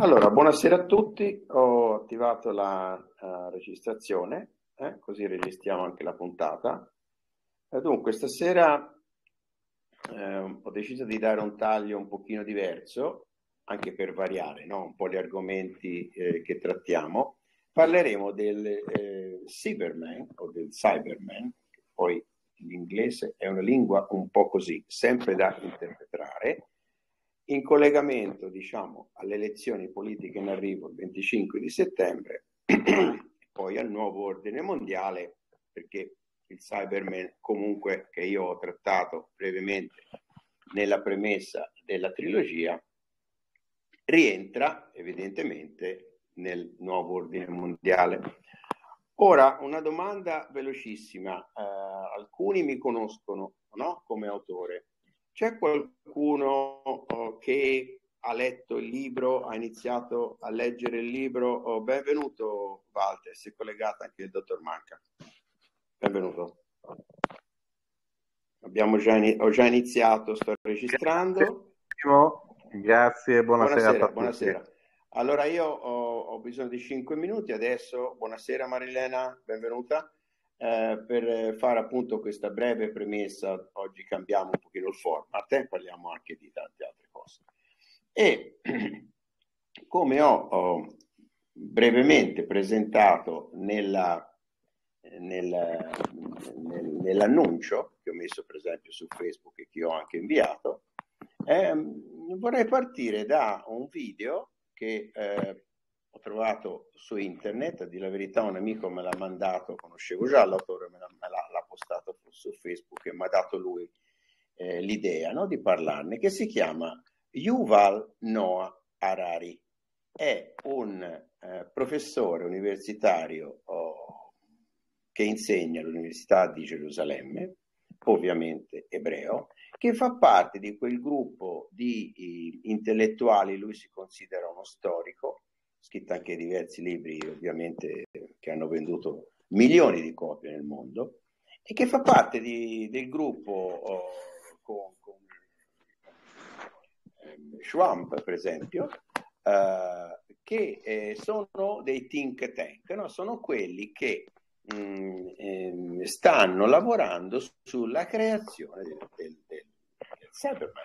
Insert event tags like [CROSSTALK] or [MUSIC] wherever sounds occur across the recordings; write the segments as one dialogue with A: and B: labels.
A: Allora, buonasera a tutti, ho attivato la uh, registrazione, eh? così registriamo anche la puntata. Eh, dunque, stasera eh, ho deciso di dare un taglio un pochino diverso, anche per variare no? un po' gli argomenti eh, che trattiamo. Parleremo del eh, Cyberman o del Cyberman, poi l'inglese è una lingua un po' così, sempre da interpretare, in collegamento diciamo, alle elezioni politiche in arrivo il 25 di settembre [CLEARS THROAT] poi al nuovo ordine mondiale perché il Cyberman comunque che io ho trattato brevemente nella premessa della trilogia rientra evidentemente nel nuovo ordine mondiale. Ora, una domanda velocissima. Uh, alcuni mi conoscono no? come autore, c'è qualcuno oh, che ha letto il libro, ha iniziato a leggere il libro? Oh, benvenuto Walter, si è collegato anche il dottor Manca. Benvenuto. Abbiamo già, in... ho già iniziato, sto registrando.
B: Grazie, buonasera.
A: Buonasera, buonasera. Allora io ho, ho bisogno di 5 minuti adesso. Buonasera Marilena, benvenuta. Eh, per fare appunto questa breve premessa, oggi cambiamo un pochino il format e eh? parliamo anche di tante altre cose. E [CLEARS THROAT] come ho, ho brevemente presentato nella, nel, nel, nell'annuncio che ho messo per esempio su Facebook e che ho anche inviato, eh, vorrei partire da un video che eh, ho trovato su internet, a dire la verità un amico me l'ha mandato, conoscevo già l'autore, me l'ha, me l'ha, l'ha postato su Facebook e mi ha dato lui eh, l'idea no, di parlarne, che si chiama Yuval Noah Harari. È un eh, professore universitario oh, che insegna all'Università di Gerusalemme, ovviamente ebreo, che fa parte di quel gruppo di intellettuali, lui si considera uno storico, scritto anche diversi libri ovviamente che hanno venduto milioni di copie nel mondo e che fa parte di, del gruppo oh, con, con eh, Schwab per esempio eh, che eh, sono dei think tank no? sono quelli che mh, mm, ehm, stanno lavorando sulla creazione del, del, del, del cyberman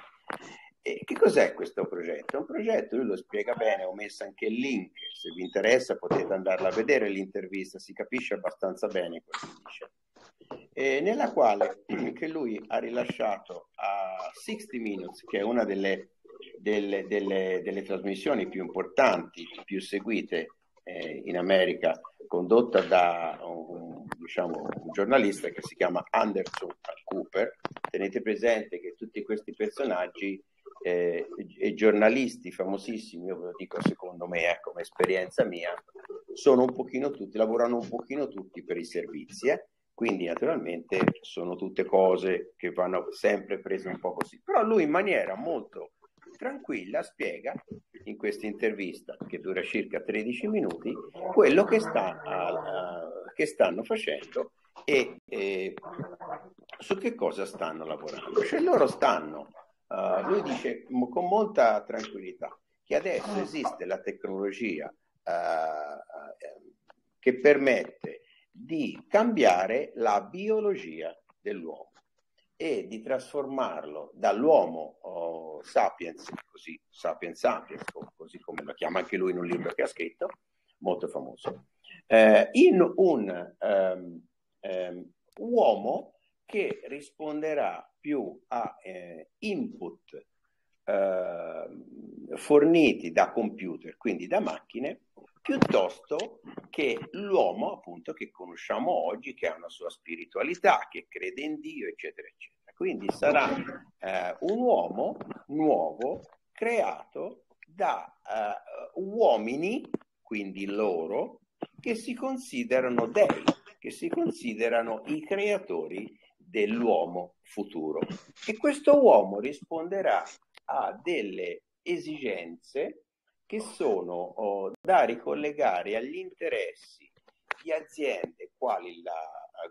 A: e che cos'è questo progetto? È un progetto, lui lo spiega bene, ho messo anche il link, se vi interessa potete andarla a vedere l'intervista, si capisce abbastanza bene cosa dice. E nella quale [CLEARS THROAT] che lui ha rilasciato a 60 Minutes, che è una delle, delle, delle, delle trasmissioni più importanti, più seguite eh, in America, condotta da un, diciamo, un giornalista che si chiama Anderson Cooper. Tenete presente che tutti questi personaggi eh, e giornalisti famosissimi, io ve lo dico secondo me, eh, come esperienza mia, sono un pochino tutti, lavorano un pochino tutti per i servizi, eh? quindi naturalmente sono tutte cose che vanno sempre prese un po' così. Però lui in maniera molto tranquilla spiega in questa intervista, che dura circa 13 minuti, quello che, sta, uh, che stanno facendo e eh, su che cosa stanno lavorando. Cioè loro stanno Uh, lui dice con molta tranquillità che adesso esiste la tecnologia uh, che permette di cambiare la biologia dell'uomo e di trasformarlo dall'uomo oh, sapiens, così sapiens sapiens, così come lo chiama anche lui in un libro che ha scritto, molto famoso, eh, in un um, um, uomo che risponderà più a eh, input eh, forniti da computer, quindi da macchine, piuttosto che l'uomo appunto che conosciamo oggi, che ha una sua spiritualità, che crede in Dio, eccetera, eccetera. Quindi sarà eh, un uomo nuovo creato da uh, uomini, quindi loro, che si considerano dei, che si considerano i creatori dell'uomo futuro. E questo uomo risponderà a delle esigenze che sono oh, da ricollegare agli interessi di aziende quali la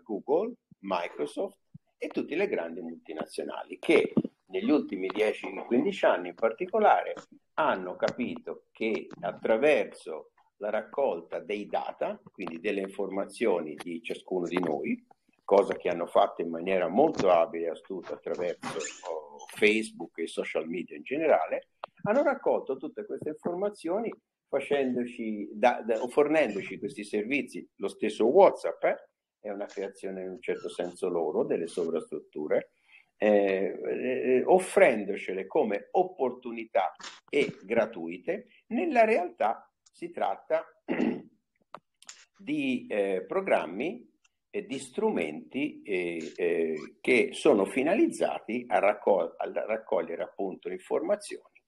A: Google, Microsoft e tutte le grandi multinazionali che negli ultimi 10-15 anni in particolare, hanno capito che attraverso la raccolta dei data, quindi delle informazioni di ciascuno di noi, cosa che hanno fatto in maniera molto abile e astuta attraverso oh, Facebook e social media in generale, hanno raccolto tutte queste informazioni facendoci, da, da, fornendoci questi servizi, lo stesso WhatsApp eh, è una creazione in un certo senso loro delle sovrastrutture, eh, eh, offrendocele come opportunità e gratuite, nella realtà si tratta [CLEARS THROAT] di eh, programmi di strumenti eh, eh, che sono finalizzati a, raccol- a, raccogliere appunto informazioni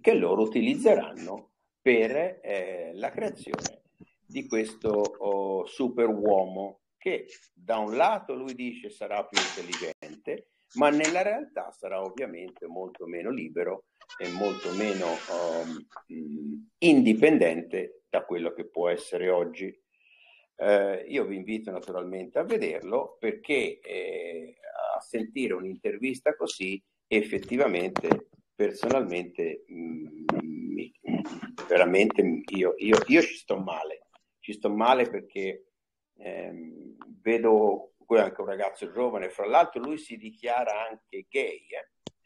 A: che loro utilizzeranno per eh, la creazione di questo oh, super uomo che da un lato lui dice sarà più intelligente, ma nella realtà sarà ovviamente molto meno libero e molto meno um, indipendente da quello che può essere oggi. Eh, io vi invito naturalmente a vederlo perché eh, a sentire un'intervista così effettivamente personalmente mh, veramente io, io, io, ci sto male, ci sto male perché ehm, vedo qui anche un ragazzo giovane, fra l'altro lui si dichiara anche gay,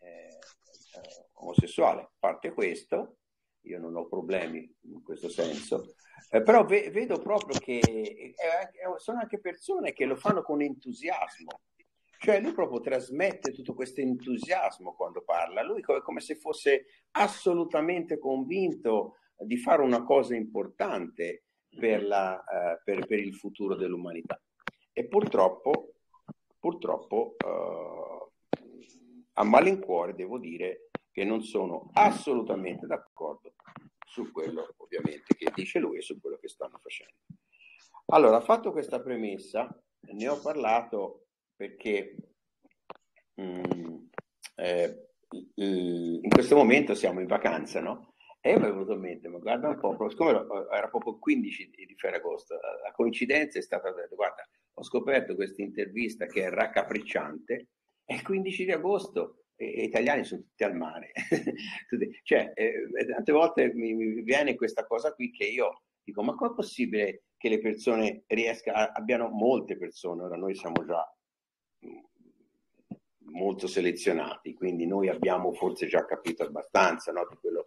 A: eh, eh, omosessuale, a parte questo, io non ho problemi in questo senso, eh, però ve- vedo proprio che è, è, sono anche persone che lo fanno con entusiasmo, cioè lui proprio trasmette tutto questo entusiasmo quando parla, lui è come se fosse assolutamente convinto di fare una cosa importante per, la, uh, per, per il futuro dell'umanità. E purtroppo, purtroppo uh, a malincuore devo dire che non sono assolutamente d'accordo su quello ovviamente che dice lui e su quello che stanno facendo. Allora, fatto questa premessa, ne ho parlato perché mh, mm, eh, in questo momento siamo in vacanza, no? E mi è venuto in mente, ma guarda un po', siccome era proprio il 15 di Ferragosto, la coincidenza è stata, guarda, ho scoperto questa intervista che è raccapricciante, è il 15 di agosto e italiani sono tutti al mare. [LAUGHS] cioè, eh, tante volte mi, mi, viene questa cosa qui che io dico, ma com'è possibile che le persone riescano, abbiano molte persone, ora noi siamo già molto selezionati, quindi noi abbiamo forse già capito abbastanza no, di quello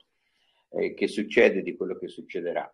A: eh, che succede, di quello che succederà.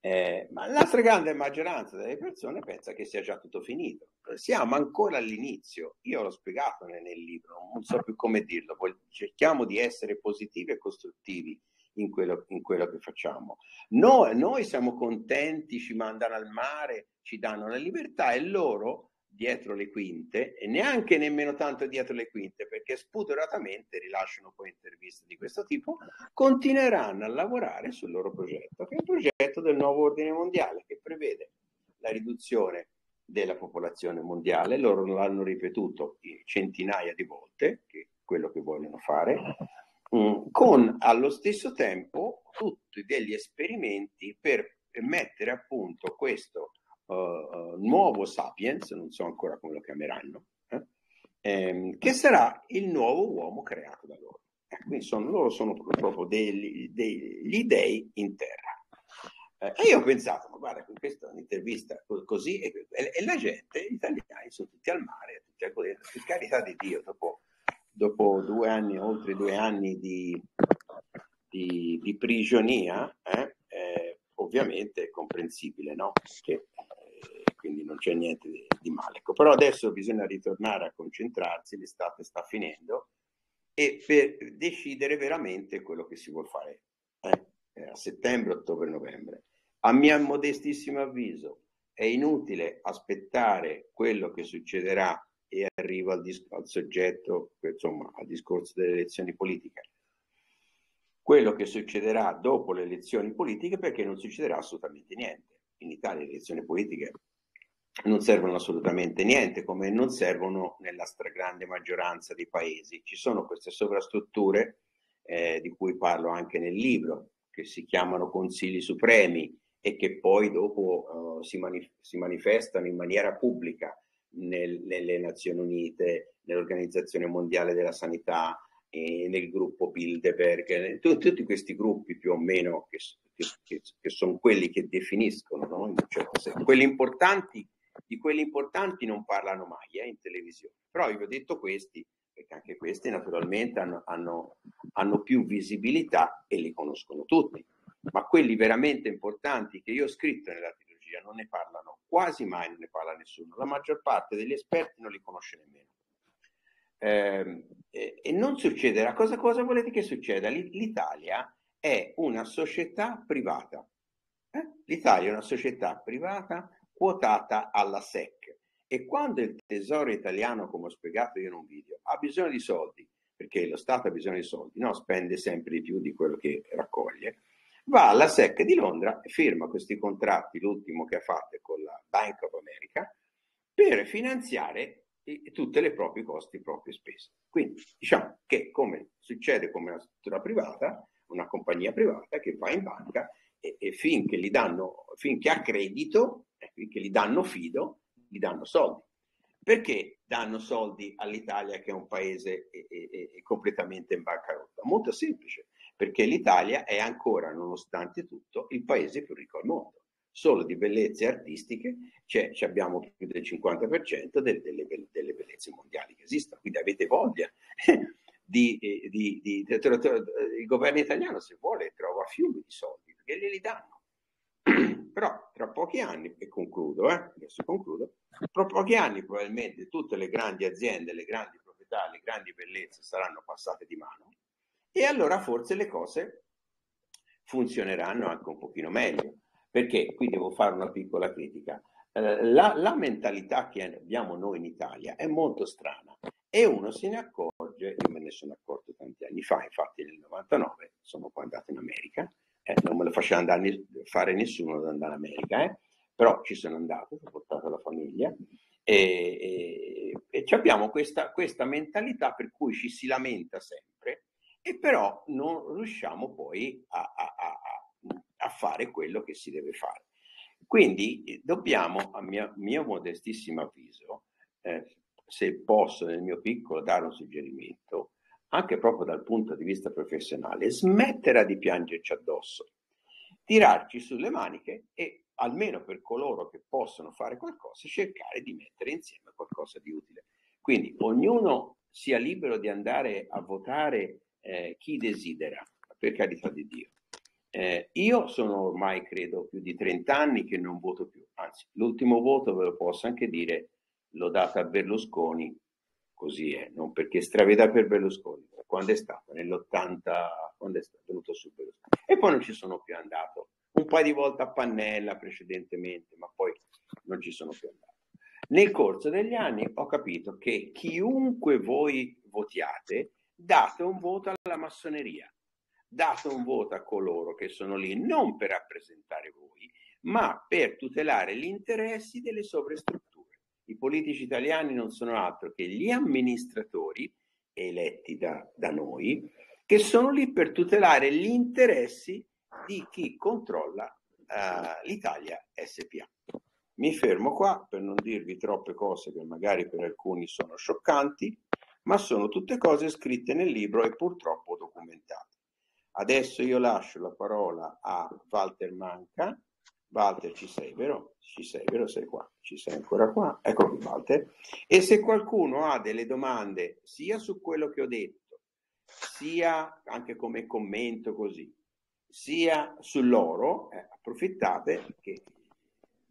A: Eh, ma la stragrande maggioranza delle persone pensa che sia già tutto finito. Siamo ancora all'inizio. Io l'ho spiegato nel, nel libro, non so più come dirlo. Cerchiamo di essere positivi e costruttivi in quello, in quello che facciamo. Noi, noi siamo contenti, ci mandano al mare, ci danno la libertà e loro dietro le quinte e neanche nemmeno tanto dietro le quinte perché spudoratamente rilasciano poi interviste di questo tipo, continueranno a lavorare sul loro progetto, che è il progetto del nuovo ordine mondiale che prevede la riduzione della popolazione mondiale, loro l'hanno ripetuto centinaia di volte, che è quello che vogliono fare, mm, con allo stesso tempo tutti degli esperimenti per mettere a punto questo uh, nuovo Sapiens, non so ancora come lo chiameranno, eh? ehm, che sarà il nuovo uomo creato da loro. Eh, quindi sono, loro sono proprio degli, degli dei in terra. Eh, e io ho pensato, ma guarda, questa è un'intervista così, e, e, la gente, gli italiani, sono tutti al mare, tutti a godere, per carità di Dio, dopo, dopo due anni, oltre due anni di, di, di prigionia, eh, eh, ovviamente è comprensibile, no? Che quindi non c'è niente di, di male. Ecco, però adesso bisogna ritornare a concentrarsi, l'estate sta finendo, e per decidere veramente quello che si vuole fare eh, a settembre, ottobre, novembre. A mio modestissimo avviso è inutile aspettare quello che succederà e arrivo al, dis- al soggetto, insomma, al discorso delle elezioni politiche. Quello che succederà dopo le elezioni politiche perché non succederà assolutamente niente. In Italia le elezioni politiche non servono assolutamente niente, come non servono nella stragrande maggioranza dei paesi. Ci sono queste sovrastrutture eh, di cui parlo anche nel libro, che si chiamano consigli supremi e che poi dopo uh, si, manif- si, manifestano in maniera pubblica nel, nelle Nazioni Unite, nell'Organizzazione Mondiale della Sanità, eh, nel gruppo Bilderberg, tutti, tutti questi gruppi più o meno che, che, che sono quelli che definiscono, no? certo quelli importanti, di quelli importanti non parlano mai eh, in televisione, però io ho detto questi perché anche questi naturalmente hanno, hanno, hanno più visibilità e li conoscono tutti, ma quelli veramente importanti che io ho scritto nella trilogia non ne parlano quasi mai, non ne parla nessuno, la maggior parte degli esperti non li conosce nemmeno. Eh, e non succederà. Cosa, cosa volete che succeda? L'Italia è una società privata. Eh? L'Italia è una società privata quotata alla SEC. E quando il tesoro italiano, come ho spiegato io in un video, ha bisogno di soldi, perché lo Stato ha bisogno di soldi, no? spende sempre di più di quello che raccoglie, va alla SEC di Londra e firma questi contratti, l'ultimo che ha fatto con la Bank of America, per finanziare tutte le proprie costi, le proprie spese. Quindi diciamo che come succede come una struttura privata, una compagnia privata che va in banca e, e finché gli danno, finché ha credito, e finché gli danno fido, gli danno soldi. Perché danno soldi all'Italia che è un paese e, e, e completamente in bancarotta? Molto semplice, perché l'Italia è ancora, nonostante tutto, il paese più ricco al mondo. Solo di bellezze artistiche cioè, abbiamo più del 50% delle, delle, delle bellezze mondiali che esistono, quindi avete voglia [LAUGHS] di, di, di, di, il governo italiano se vuole trova fiumi di soldi perché glieli danno [CLEARS THROAT] però tra pochi anni, e concludo, eh, adesso concludo, tra pochi anni probabilmente tutte le grandi aziende, le grandi proprietà, le grandi bellezze saranno passate di mano e allora forse le cose funzioneranno anche un pochino meglio. Perché qui devo fare una piccola critica. Eh, la, la, mentalità che abbiamo noi in Italia è molto strana e uno se ne accorge, io me ne sono accorto tanti anni fa, infatti nel 99 sono poi andato in America, eh, non me lo faceva andare, fare nessuno ad andare in America, eh? però ci sono andato, ho portato la famiglia e, e, e abbiamo questa, questa mentalità per cui ci si lamenta sempre e però non riusciamo poi a, a, a, a fare quello che si deve fare. Quindi eh, dobbiamo, a mio, mio modestissimo avviso, eh, se posso nel mio piccolo dare un suggerimento, anche proprio dal punto di vista professionale, smetterà di piangerci addosso, tirarci sulle maniche e almeno per coloro che possono fare qualcosa, cercare di mettere insieme qualcosa di utile. Quindi ognuno sia libero di andare a votare eh, chi desidera, per carità di Dio. Eh, io sono ormai, credo, più di 30 anni che non voto più, anzi, l'ultimo voto ve lo posso anche dire, l'ho dato a Berlusconi così è, non perché straveda per Berlusconi, quando è stato? Nell'80, quando è stato venuto su Berlusconi. E poi non ci sono più andato, un paio di volte a Pannella precedentemente, ma poi non ci sono più andato. Nel corso degli anni ho capito che chiunque voi votiate, date un voto alla massoneria, date un voto a coloro che sono lì non per rappresentare voi, ma per tutelare gli interessi delle sovrastrutture i politici italiani non sono altro che gli amministratori eletti da, da noi che sono lì per tutelare gli interessi di chi controlla uh, l'Italia SPA. Mi fermo qua per non dirvi troppe cose che magari per alcuni sono scioccanti, ma sono tutte cose scritte nel libro e purtroppo documentate. Adesso io lascio la parola a Walter Manca. Walter, ci sei, vero? Ci sei, vero? Sei qua, ci sei ancora qua. Ecco qui, Walter. E se qualcuno ha delle domande sia su quello che ho detto, sia anche come commento così, sia sull'oro, eh, approfittate che il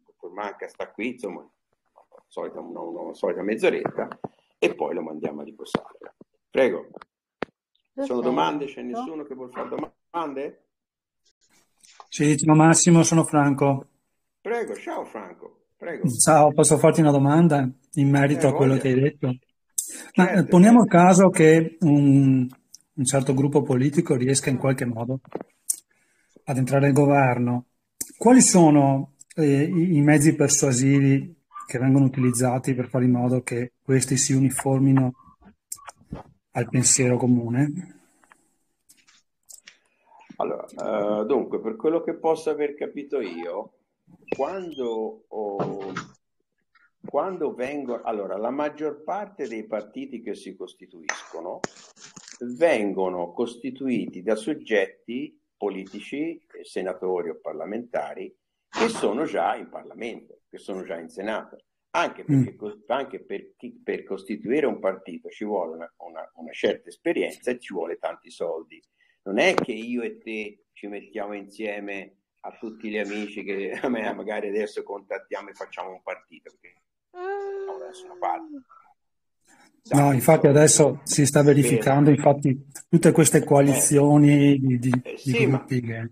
A: dottor Manca sta qui, insomma, solita, una, una, solita mezz'oretta, e poi lo mandiamo a riposare. Prego. Sono domande? C'è nessuno che vuole fare domande?
C: Sì, ciao Massimo, sono Franco.
A: Prego, ciao Franco, prego.
C: Ciao, posso farti una domanda in merito eh, a quello che hai detto? Ma certo, poniamo certo. caso che un, un certo gruppo politico riesca in qualche modo ad entrare nel governo. Quali sono eh, i mezzi persuasivi che vengono utilizzati per fare in modo che questi si uniformino al pensiero comune?
A: Allora, uh, dunque, per quello che posso aver capito io, quando, oh, quando vengo, allora, la maggior parte dei partiti che si costituiscono vengono costituiti da soggetti politici, senatori o parlamentari, che sono già in Parlamento, che sono già in Senato. Anche, perché, mm. anche per, per, costituire un partito ci vuole una, una, una certa esperienza e ci vuole tanti soldi. Non è che io e te ci mettiamo insieme a tutti gli amici che [LAUGHS] magari adesso contattiamo e facciamo un partito, perché parte.
C: No, infatti adesso si sta verificando infatti, tutte queste coalizioni eh, di, di, eh, sì, di gruppi.
A: Ma,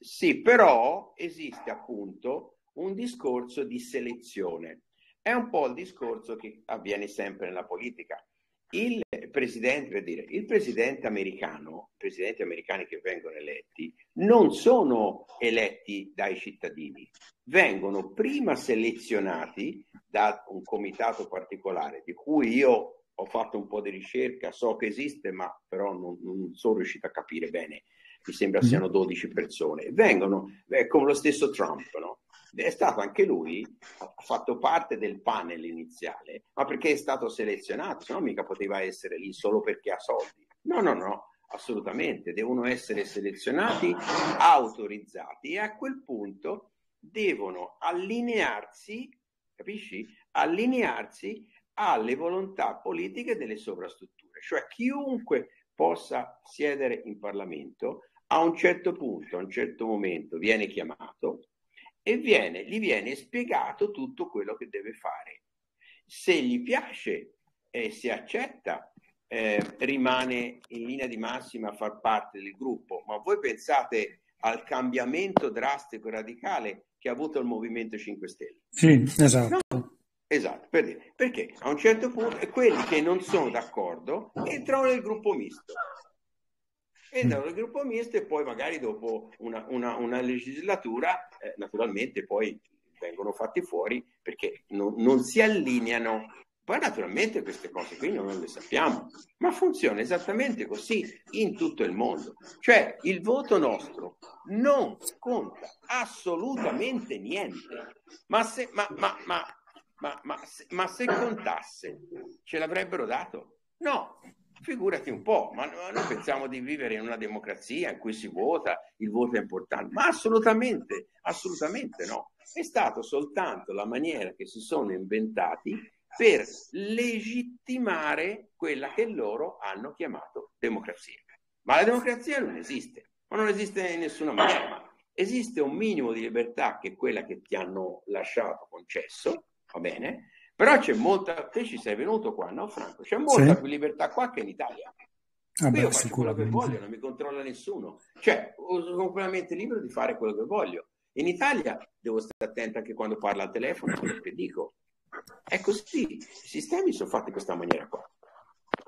A: sì, però esiste appunto un discorso di selezione. È un po' il discorso che avviene sempre nella politica. Il presidente, per dire, il presidente americano, i presidenti americani che vengono eletti, non sono eletti dai cittadini, vengono prima selezionati da un comitato particolare di cui io ho fatto un po' di ricerca, so che esiste, ma però non, non sono riuscito a capire bene. Mi sembra mm-hmm. siano 12 persone. Vengono, eh, come lo stesso Trump, no? È stato anche lui, ha fatto parte del panel iniziale, ma perché è stato selezionato, se no mica poteva essere lì solo perché ha soldi. No, no, no, assolutamente, devono essere selezionati, autorizzati e a quel punto devono allinearsi, capisci? Allinearsi alle volontà politiche delle sovrastrutture, cioè chiunque possa siedere in Parlamento a un certo punto, a un certo momento viene chiamato e viene, gli viene spiegato tutto quello che deve fare. Se gli piace e si accetta, eh, rimane in linea di massima a far parte del gruppo. Ma voi pensate al cambiamento drastico e radicale che ha avuto il Movimento 5 Stelle?
C: Sì, esatto.
A: No? Esatto, per dire. perché a un certo punto quelli che non sono d'accordo entrano nel gruppo misto entrano nel gruppo misto e poi magari dopo una, una, una legislatura eh, naturalmente poi vengono fatti fuori perché non, non si allineano poi naturalmente queste cose qui non le sappiamo, ma funziona esattamente così in tutto il mondo. Cioè il voto nostro non conta assolutamente niente, ma se, ma, ma, ma, se contasse ce l'avrebbero dato? No, Figurati un po', ma noi pensiamo di vivere in una democrazia in cui si vota, il voto è importante, ma assolutamente, assolutamente no. È stato soltanto la maniera che si sono inventati per legittimare quella che loro hanno chiamato democrazia. Ma la democrazia non esiste, ma non esiste in nessuna maniera. Esiste un minimo di libertà che è quella che ti hanno lasciato concesso, va bene? Però c'è molta, te ci sei venuto qua, no Franco? C'è molta sì. più libertà qua che in Italia. Ah beh, io faccio quello che voglio, non mi controlla nessuno. Cioè, sono completamente libero di fare quello che voglio. In Italia devo stare attento anche quando parlo al telefono quello che dico. È così, i sistemi sono fatti in questa maniera qua.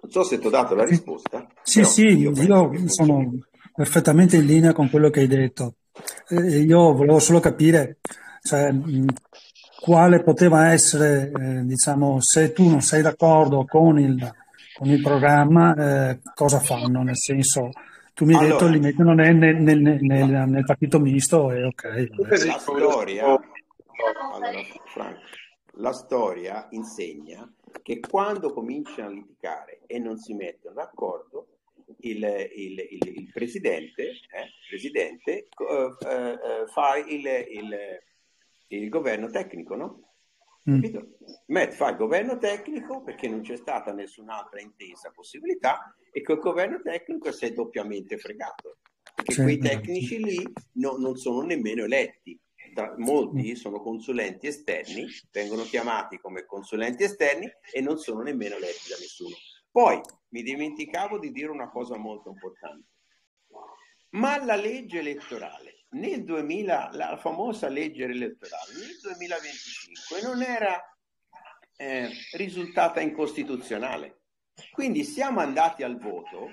A: Non so se ti ho dato la risposta.
C: Sì, sì, io, io sono perfettamente in linea con quello che hai detto. Eh, io volevo solo capire, cioè, quale poteva essere, eh, diciamo, se tu non sei d'accordo con il, con il programma, eh, cosa fanno? Nel senso, tu mi hai allora, detto li mettono nel, nel, nel, nel, partito misto e ok.
A: La storia, allora, Frank, la storia insegna che quando cominciano a litigare e non si mettono d'accordo, il, il, il, il presidente, eh, presidente uh, uh, fa il, il governo tecnico, no? Mm. Matt fa il governo tecnico perché non c'è stata nessun'altra intesa possibilità e quel governo tecnico si è doppiamente fregato perché sì, quei tecnici lì no, non sono nemmeno eletti. Tra, molti mm. sono consulenti esterni, vengono chiamati come consulenti esterni e non sono nemmeno eletti da nessuno. Poi mi dimenticavo di dire una cosa molto importante. Ma la legge elettorale nel 2000, la famosa legge elettorale, nel 2025 non era eh, risultata incostituzionale. Quindi siamo andati al voto,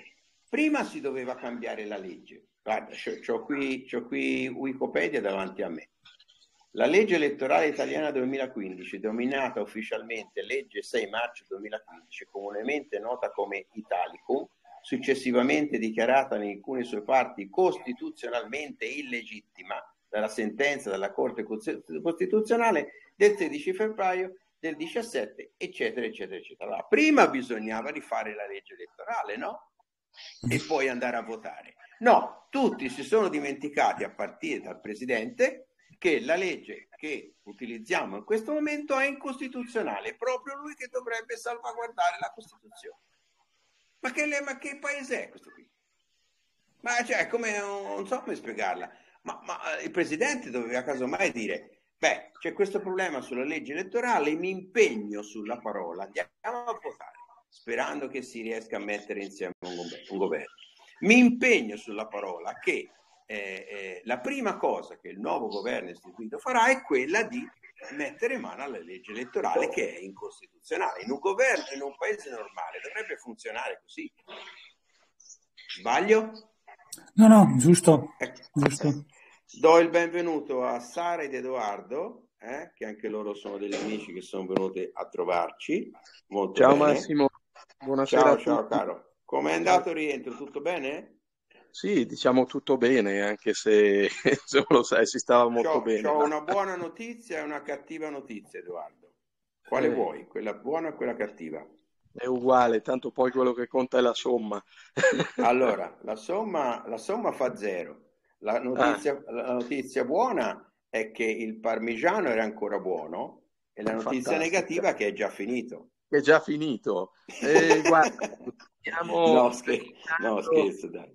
A: prima si doveva cambiare la legge. Guarda, ho qui, qui Wikipedia davanti a me. La legge elettorale italiana 2015, denominata ufficialmente legge 6 marzo 2015, comunemente nota come Italicum, successivamente dichiarata in alcune sue parti costituzionalmente illegittima dalla sentenza della Corte Costituzionale del 16 febbraio del 17, eccetera, eccetera, eccetera. Allora, prima bisognava rifare la legge elettorale, no? e poi andare a votare. No, tutti si sono dimenticati a partire dal Presidente che la legge che utilizziamo in questo momento è incostituzionale, proprio lui che dovrebbe salvaguardare la Costituzione. Ma che, ma che paese è questo qui? Ma cioè, come, non so come spiegarla, ma, ma il Presidente doveva casomai dire, beh, c'è questo problema sulla legge elettorale, mi impegno sulla parola, andiamo a votare, sperando che si riesca a mettere insieme un, un governo. Mi impegno sulla parola che eh, eh, la prima cosa che il nuovo governo istituito farà è quella di mettere mano alla legge elettorale che è incostituzionale. In un governo, in un paese normale dovrebbe funzionare così. Sbaglio?
C: No, no, giusto. Ecco. giusto.
A: Do il benvenuto a Sara ed Edoardo, eh, che anche loro sono degli amici che sono venuti a trovarci. Molto
B: ciao
A: bene.
B: Massimo, buonasera.
A: Ciao, ciao caro. Come è andato il rientro? Tutto bene?
B: Sì, diciamo tutto bene, anche se, [LAUGHS] lo sai, si stava molto
A: c'ho,
B: bene.
A: Ho una buona notizia e una cattiva notizia, Edoardo. Quale eh. vuoi? Quella buona o quella cattiva?
B: È uguale, tanto poi quello che conta è la somma. [LAUGHS]
A: allora, la somma, la somma fa zero. La notizia, ah. la notizia, buona è che il parmigiano era ancora buono e la notizia Fantastica. negativa è che è già finito.
B: È già finito. Eh, guarda, [LAUGHS]
A: no, scher- no, scherzo, dai.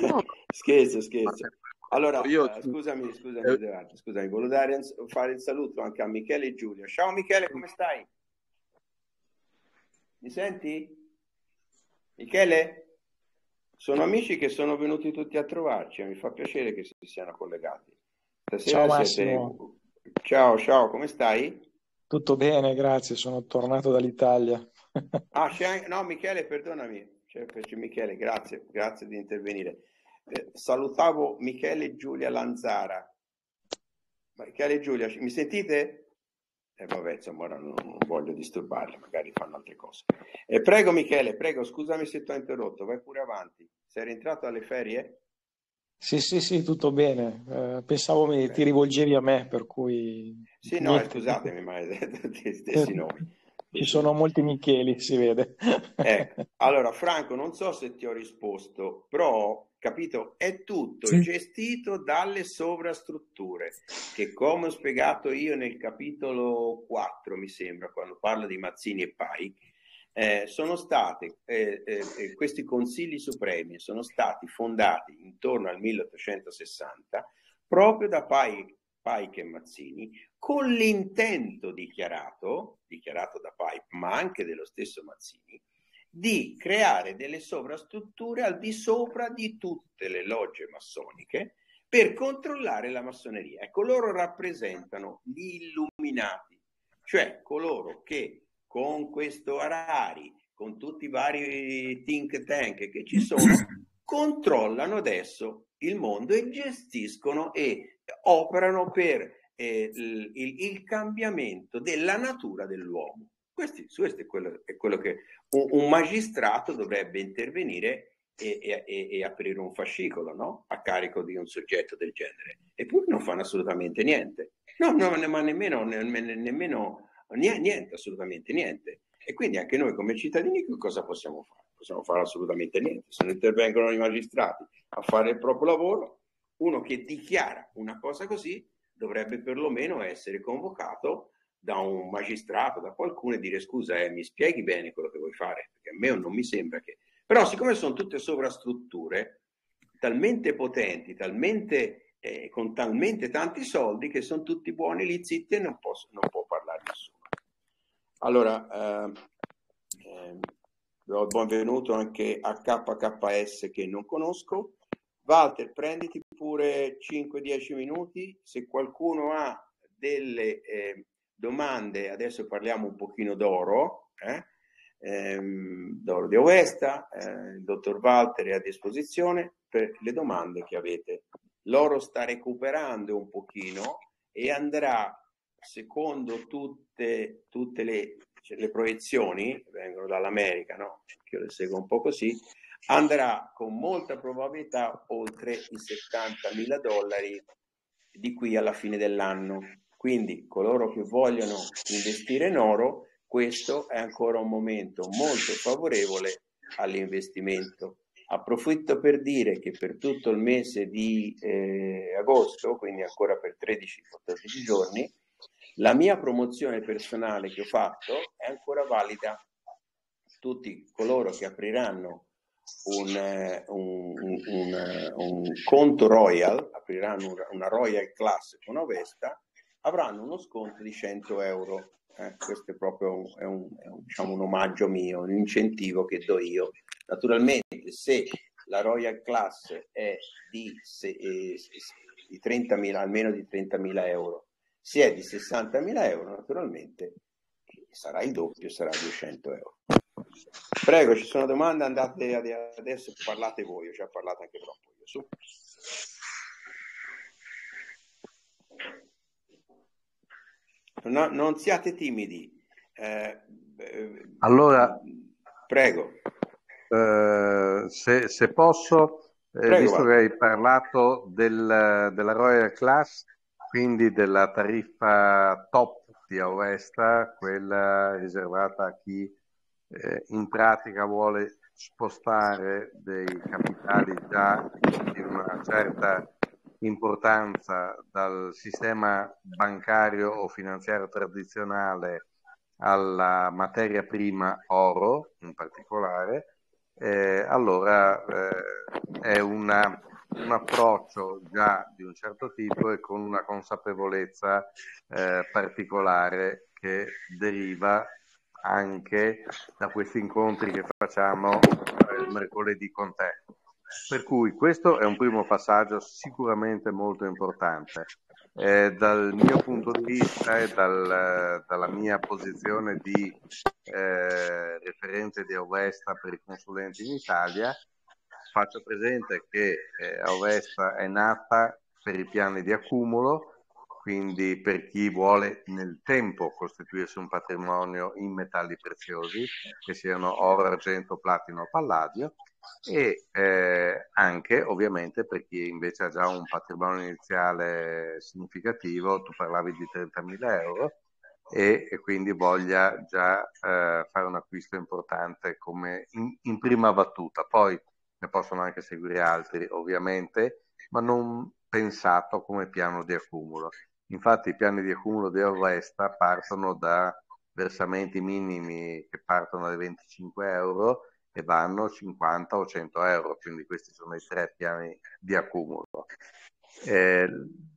A: No. [LAUGHS] scherzo, scherzo. Allora, io... uh, scusami, scusami, eh... scusami, volevo dare, fare il saluto anche a Michele e Giulia. Ciao Michele, come stai? Mi senti? Michele? Sono amici che sono venuti tutti a trovarci, mi fa piacere che si siano collegati.
D: Stasera ciao Massimo.
A: Siete... Ciao, ciao, come stai?
D: Tutto bene, grazie, sono tornato dall'Italia.
A: ah, [LAUGHS] c'è... no, Michele, perdonami, c'è Michele, grazie, grazie di intervenire. Eh, salutavo Michele e Giulia Lanzara. Michele e Giulia, mi sentite? Eh, vabbè, insomma, ora non, non voglio disturbarli, magari fanno altre cose. Eh, prego Michele, prego, scusami se ti ho interrotto, vai pure avanti. Sei rientrato alle ferie?
D: Sì, sì, sì, tutto bene. Eh, pensavo mi, ti rivolgevi a me, per cui...
A: Sì, no, Niente. scusatemi, ma hai detto gli stessi [LAUGHS] nomi.
D: Ci sono molti Micheli, si vede.
A: Eh, [LAUGHS] allora, Franco, non so se ti ho risposto, però, capito, è tutto sì. gestito dalle sovrastrutture, che come ho spiegato io nel capitolo 4, mi sembra, quando parlo di Mazzini e Pai, eh, sono stati, eh, eh, eh, questi consigli supremi sono stati fondati intorno al 1860 proprio da Pai Pike e Mazzini, con l'intento dichiarato, dichiarato da Pike, ma anche dello stesso Mazzini, di creare delle sovrastrutture al di sopra di tutte le logge massoniche per controllare la massoneria. Ecco, loro rappresentano gli illuminati, cioè coloro che con questo Harari, con tutti i vari think tank che ci sono, [COUGHS] controllano adesso il mondo e gestiscono e operano per eh, il, il, cambiamento della natura dell'uomo. Questo, questo è, quello, è, quello, che un, un magistrato dovrebbe intervenire e, e, e, aprire un fascicolo no? a carico di un soggetto del genere. Eppure non fanno assolutamente niente. No, no ma nemmeno, nemmeno, nemmeno niente, assolutamente niente. E quindi anche noi come cittadini cosa possiamo fare? Possiamo fare assolutamente niente. Se non intervengono i magistrati a fare il proprio lavoro, uno che dichiara una cosa così dovrebbe perlomeno essere convocato da un magistrato, da qualcuno e dire scusa, eh, mi spieghi bene quello che vuoi fare, perché a me non mi sembra che... Però siccome sono tutte sovrastrutture talmente potenti, talmente, eh, con talmente tanti soldi che sono tutti buoni lì zitti e non, posso, non può parlare nessuno. Allora, eh, eh, do il benvenuto anche a KKS che non conosco. Walter, prenditi pure 5-10 minuti. Se qualcuno ha delle eh, domande, adesso parliamo un pochino d'oro, eh? ehm, d'oro di Ovesta, eh, il dottor Walter è a disposizione per le domande che avete. L'oro sta recuperando un pochino e andrà, secondo tutte, tutte le, cioè, le proiezioni, vengono dall'America, no? io le seguo un po' così, andrà con molta probabilità oltre i 70 mila dollari di qui alla fine dell'anno. Quindi coloro che vogliono investire in oro, questo è ancora un momento molto favorevole all'investimento. Approfitto per dire che per tutto il mese di eh, agosto, quindi ancora per 13-14 giorni, la mia promozione personale che ho fatto è ancora valida. Tutti coloro che apriranno un, eh, un, un, un conto Royal, apriranno una Royal Class con Ovesta, avranno uno sconto di 100 euro. Eh, questo è proprio un, è un, è un, diciamo, un omaggio mio, un incentivo che do io Naturalmente, se la Royal Class è di, se, eh, di 30.000, almeno di 30.000 euro, se è di 60.000 euro, naturalmente sarà il doppio, sarà 200 euro. Prego, ci sono domande, andate adesso, parlate voi, ho già parlato anche troppo io. Su. No, non siate timidi. Eh,
E: eh allora,
A: prego.
E: Eh, se, se, posso, eh, visto che hai parlato del, della Royal Class, quindi della tariffa top di Auvesta, quella riservata a chi eh, in pratica vuole spostare dei capitali già di una certa importanza dal sistema bancario o finanziario tradizionale alla materia prima oro in particolare, eh, allora eh, è una, un approccio già di un certo tipo e con una consapevolezza eh, particolare che deriva anche da questi incontri che facciamo il mercoledì con te. Per cui questo è un primo passaggio sicuramente molto importante. Eh, dal mio punto di vista e dal, dalla mia posizione di eh, referente di Ovesta per i consulenti in Italia, faccio presente che eh, Ovesta è nata per i piani di accumulo, quindi per chi vuole nel tempo costituirsi un patrimonio in metalli preziosi, che siano oro, argento, platino o palladio, e eh, anche ovviamente per chi invece ha già un patrimonio iniziale significativo, tu parlavi di 30.000 euro, e, e quindi voglia già eh, fare un acquisto importante come in, in prima battuta. Poi ne possono anche seguire altri ovviamente, ma non pensato come piano di accumulo. Infatti i piani di accumulo di Orvesta partono da versamenti minimi che partono dai 25 euro e vanno 50 o 100 euro, quindi questi sono i tre piani di accumulo. Eh,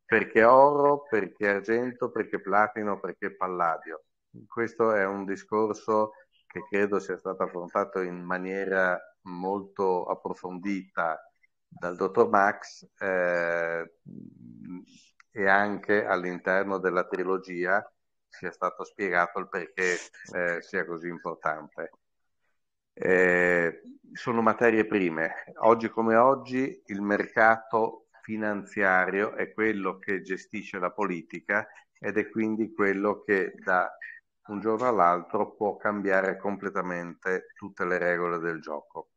E: perché oro, perché argento, perché platino, perché palladio. Questo è un discorso che credo sia stato affrontato in maniera molto approfondita dal dottor Max eh, e anche all'interno della trilogia sia stato spiegato il perché eh, sia così importante. Eh, sono materie prime. Oggi come oggi il mercato finanziario è quello che gestisce la politica ed è quindi quello che da un giorno all'altro può cambiare completamente tutte le regole del gioco.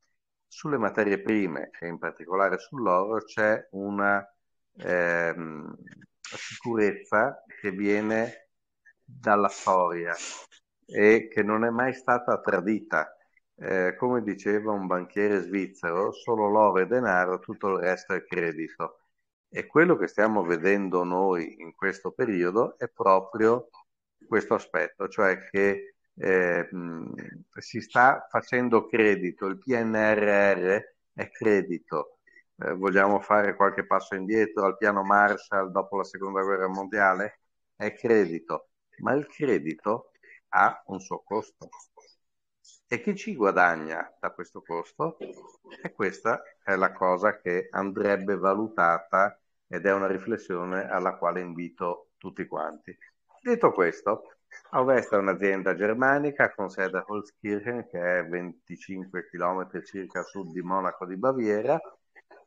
E: Sulle materie prime e in particolare sull'oro c'è una ehm, sicurezza che viene dalla storia e che non è mai stata tradita eh, come diceva un banchiere svizzero, solo l'oro è denaro, tutto il resto è credito. E quello che stiamo vedendo noi in questo periodo è proprio questo aspetto, cioè che eh, si sta facendo credito, il PNRR è credito. Eh, vogliamo fare qualche passo indietro al piano Marshall dopo la seconda guerra mondiale? È credito, ma il credito ha un suo costo. E chi ci guadagna da questo costo? E questa è la cosa che andrebbe valutata ed è una riflessione alla quale invito tutti quanti. Detto questo, Auvesta è un'azienda germanica con sede a Holzkirchen, che è 25 km circa a sud di Monaco di Baviera,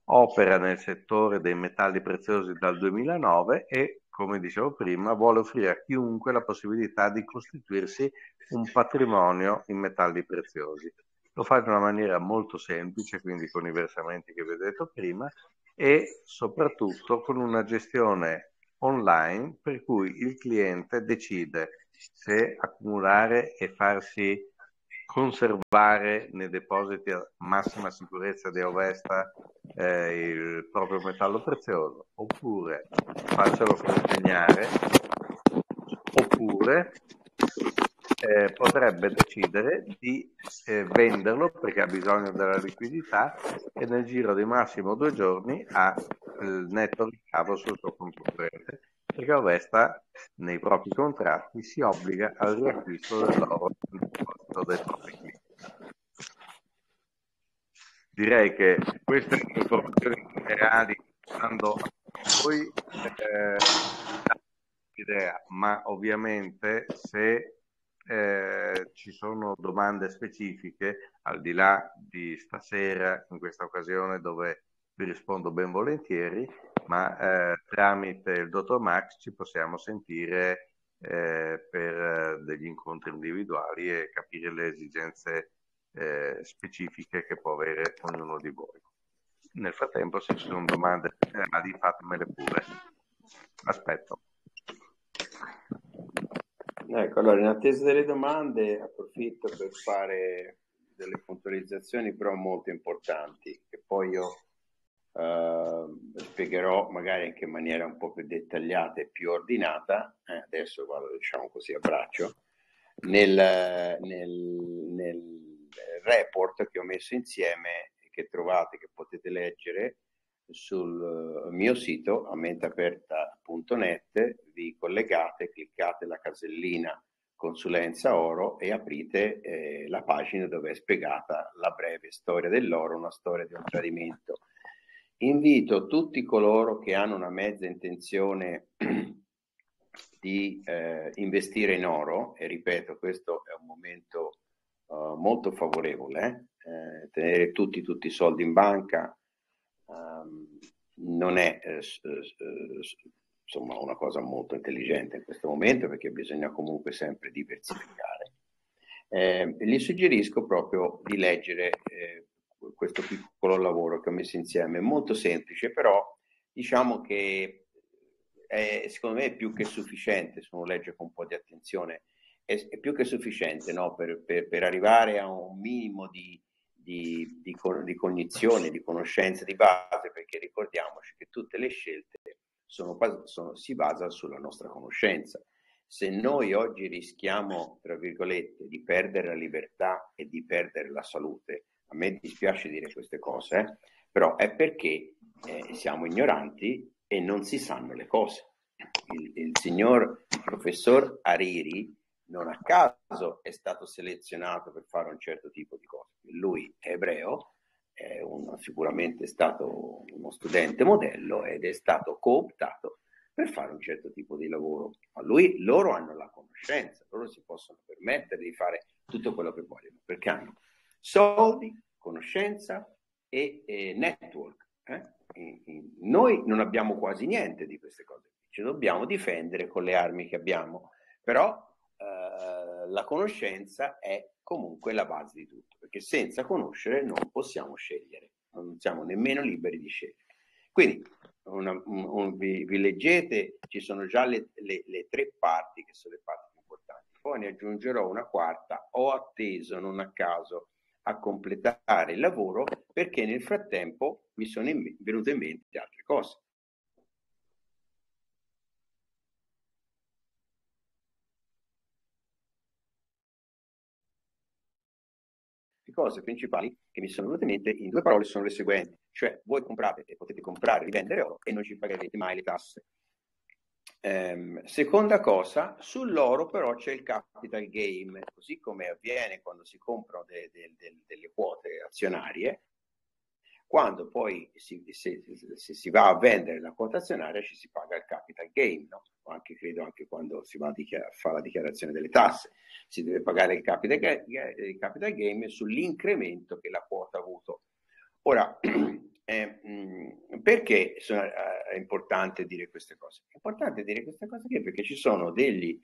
E: opera nel settore dei metalli preziosi dal 2009 e, come dicevo prima, vuole offrire a chiunque la possibilità di costituirsi un patrimonio in metalli preziosi. Lo fa in una maniera molto semplice, quindi con i versamenti che vedete prima, e soprattutto con una gestione online per cui il cliente decide se accumulare e farsi conservare nei depositi a massima sicurezza di Ovesta eh, il proprio metallo prezioso, oppure farcelo consegnare, oppure eh, potrebbe decidere di eh, venderlo perché ha bisogno della liquidità e nel giro di massimo due giorni ha il netto ricavo sul suo conto perché Ovesta nei propri contratti si obbliga al riacquisto dell'oro costo dei propri clienti. Direi che queste informazioni generali a voi eh, idea, ma ovviamente se eh, ci sono domande specifiche al di là di stasera in questa occasione dove vi rispondo ben volentieri, ma eh, tramite il dottor Max ci possiamo sentire eh, per eh, degli incontri individuali e capire le esigenze eh, specifiche che può avere ognuno di voi. Nel frattempo, se ci sono domande generali, fatemele pure. Aspetto.
A: Ecco, allora in attesa delle domande approfitto per fare delle puntualizzazioni però molto importanti che poi io eh, spiegherò magari anche in maniera un po' più dettagliata e più ordinata, eh, adesso vado diciamo così a braccio, nel, nel, nel report che ho messo insieme che trovate, che potete leggere sul eh, mio sito ammentaperta.net, vi collegate, cliccate la casellina consulenza oro e aprite eh, la pagina dove è spiegata la breve storia dell'oro, una storia di un tradimento. Invito tutti coloro che hanno una mezza intenzione [CLEARS THROAT] di eh, investire in oro, e ripeto, questo è un momento uh, molto favorevole, eh, tenere tutti, tutti i soldi in banca, um, non è eh, eh, insomma una cosa molto intelligente in questo momento perché bisogna comunque sempre diversificare. Gli suggerisco proprio di leggere questo piccolo lavoro che ho messo insieme, molto semplice, però diciamo che è, secondo me è più che sufficiente se uno legge con un po' di attenzione, è, è più che sufficiente no? per, per, per arrivare a un minimo di, di, di, di cognizione, di conoscenza di base, perché ricordiamoci che tutte le scelte sono, sono, si basano sulla nostra conoscenza. Se noi oggi rischiamo, tra virgolette, di perdere la libertà e di perdere la salute, a me dispiace dire queste cose, però è perché eh, siamo ignoranti e non si sanno le cose. Il, il signor professor Ariri non a caso è stato selezionato per fare un certo tipo di cose. Lui è ebreo, è un, sicuramente stato uno studente modello ed è stato cooptato per fare un certo tipo di lavoro. Ma lui, loro hanno la conoscenza, loro si possono permettere di fare tutto quello che vogliono, perché hanno soldi, conoscenza e, e network. Eh? E, e noi non abbiamo quasi niente di queste cose, ci dobbiamo difendere con le armi che abbiamo, però eh, la conoscenza è comunque la base di tutto, perché senza conoscere non possiamo scegliere, non siamo nemmeno liberi di scegliere. Quindi una, un, un, vi, vi, leggete, ci sono già le, le, le, tre parti che sono le parti più importanti, poi ne aggiungerò una quarta, ho atteso non a caso a completare il lavoro perché nel frattempo mi sono in, venute in mente altre cose. Le cose principali che mi sono venute in mente in due parole sono le seguenti, cioè voi comprate e potete comprare e rivendere oro e non ci pagherete mai le tasse. Ehm, seconda cosa, sull'oro però c'è il capital game, così come avviene quando si comprano de, de, de, delle quote azionarie, quando poi si, se, se, si va a vendere la quota azionaria ci si paga il capital gain, no? anche credo anche quando si va a dichiar- fare la dichiarazione delle tasse, si deve pagare il capital, ga- il capital gain sull'incremento che la quota ha avuto. Ora, [CLEARS THROAT] eh, perché sono, eh, è importante dire queste cose? È importante dire queste cose perché ci sono degli,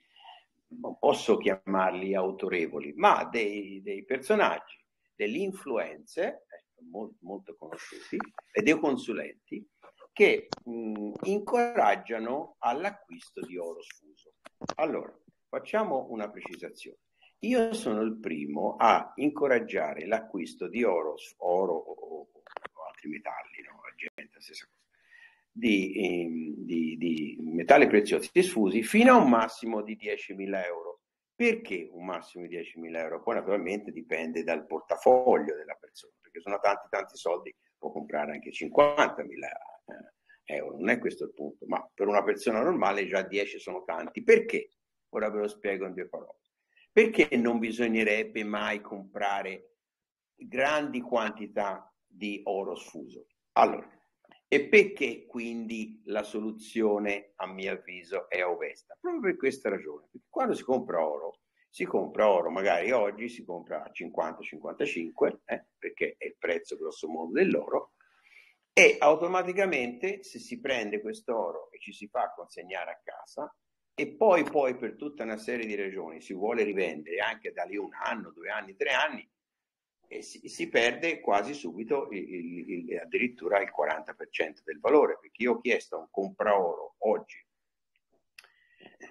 A: non posso chiamarli autorevoli, ma dei, dei personaggi, delle influenze molto, molto conosciuti e dei consulenti che mh, incoraggiano all'acquisto di oro sfuso. Allora, facciamo una precisazione. io sono il primo a incoraggiare l'acquisto di oro, oro o altri metalli, no? argento, stessa cosa, di, eh, di, di, metalli preziosi sfusi fino a un massimo di 10.000 euro. Perché un massimo di 10.000 euro? Poi naturalmente dipende dal portafoglio della persona, perché sono tanti tanti soldi, può comprare anche 50.000 euro, non è questo il punto, ma per una persona normale già 10 sono tanti. Perché? Ora ve lo spiego in due parole. Perché non bisognerebbe mai comprare grandi quantità di oro sfuso? Allora, e perché quindi la soluzione, a mio avviso, è ovesta? Proprio per questa ragione. Perché quando si compra oro, si compra oro, magari oggi si compra a 50-55, eh, perché è il prezzo grosso modo dell'oro, e automaticamente se si prende questo oro e ci si fa consegnare a casa, e poi, poi per tutta una serie di ragioni si vuole rivendere anche da lì un anno, due anni, tre anni, e si, si perde quasi subito il, il, il, addirittura il 40% del valore, perché io ho chiesto a un compraoro oggi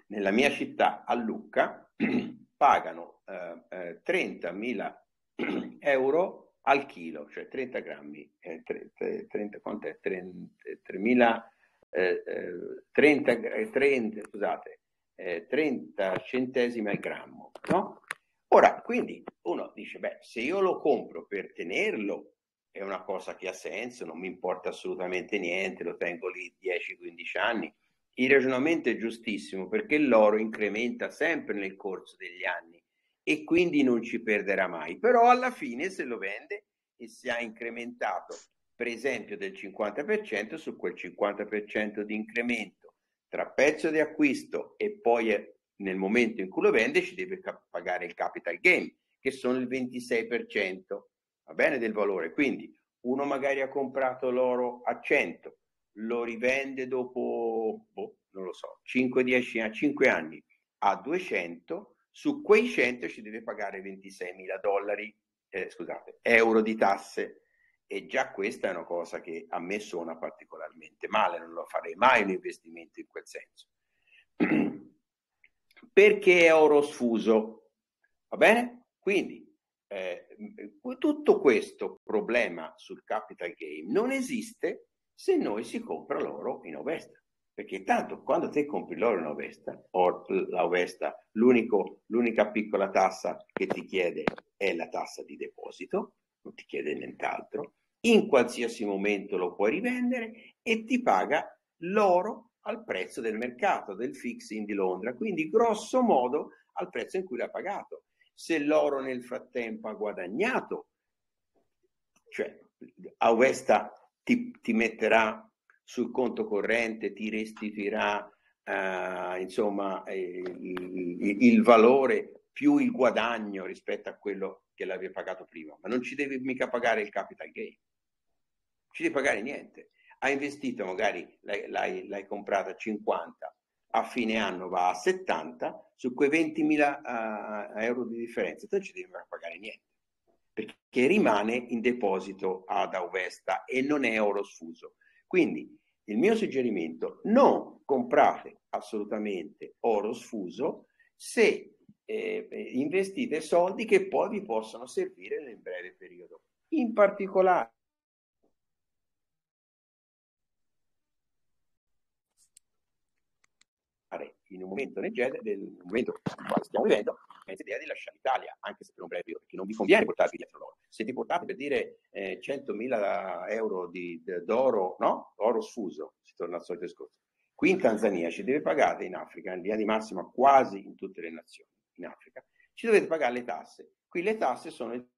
A: nella mia città a Lucca [CLEARS THROAT] pagano eh, eh, 30.000 [CLEARS THROAT] euro al chilo, cioè 30 grammi, eh, 30, 30, quant'è? 30, 3.000, eh, 30, 30, scusate, 30 eh, centesimi al grammo, no? Ora, quindi uno dice, beh, se io lo compro per tenerlo, è una cosa che ha senso, non mi importa assolutamente niente, lo tengo lì 10-15 anni. Il ragionamento è giustissimo perché l'oro incrementa sempre nel corso degli anni e quindi non ci perderà mai. Però alla fine se lo vende e si ha incrementato, per esempio, del 50%, su quel 50% di incremento tra prezzo di acquisto e poi nel momento in cui lo vende ci deve pagare il capital gain, che sono il 26%, va bene, del valore. Quindi uno magari ha comprato l'oro a 100, lo rivende dopo, boh, non lo so, 5-10 a 5 anni a 200, su quei 100 ci deve pagare 26 mila dollari, eh, scusate, euro di tasse. E già questa è una cosa che a me suona particolarmente male, non lo farei mai un investimento in quel senso. [CLEARS THROAT] perché è oro sfuso. Va bene? Quindi eh, tutto questo problema sul capital game non esiste se noi si compra l'oro in ovesta. Perché tanto quando te compri l'oro in ovesta, o la ovesta, l'unica piccola tassa che ti chiede è la tassa di deposito, non ti chiede nient'altro, in qualsiasi momento lo puoi rivendere e ti paga l'oro al prezzo del mercato, del fixing di Londra, quindi grosso modo al prezzo in cui l'ha pagato. Se l'oro nel frattempo ha guadagnato, cioè Auvesta ti, ti metterà sul conto corrente, ti restituirà eh, insomma eh, il, il, valore più il guadagno rispetto a quello che l'avevi pagato prima, ma non ci devi mica pagare il capital gain, ci devi pagare niente ha investito magari l'hai, l'hai, l'hai comprata a 50, a fine anno va a 70, su quei 20.000 uh, euro di differenza tu non ci devi pagare niente, perché rimane in deposito ad Auvesta e non è oro sfuso. Quindi il mio suggerimento, non comprate assolutamente oro sfuso se eh, investite soldi che poi vi possono servire nel breve periodo. In particolare in un momento nel genere, nel momento in quale stiamo vivendo, pensa l'idea di lasciare l'Italia, anche se per un breve periodo, perché non vi conviene portarvi dietro l'oro. Se ti portate per dire eh, 100.000 euro di, di, d'oro, no? Oro sfuso, si torna al solito discorso. Qui in Tanzania ci deve pagare in Africa, in linea di massima quasi in tutte le nazioni, in Africa, ci dovete pagare le tasse. Qui le tasse sono il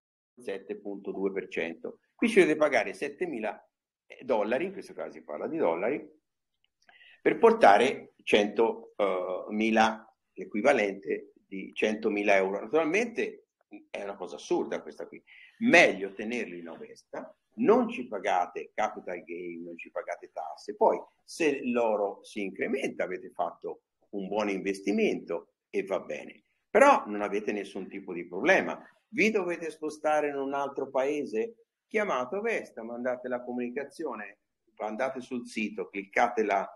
A: 7.2%. Qui ci dovete pagare 7.000 dollari, in questo caso si parla di dollari, per portare 100.000, uh, l'equivalente di 100.000 euro. Naturalmente è una cosa assurda questa qui. Meglio tenerli in ovesta, non ci pagate capital gain, non ci pagate tasse. Poi se l'oro si incrementa avete fatto un buon investimento e va bene. Però non avete nessun tipo di problema. Vi dovete spostare in un altro paese? Chiamate Ovesta, mandate la comunicazione, andate sul sito, cliccate la,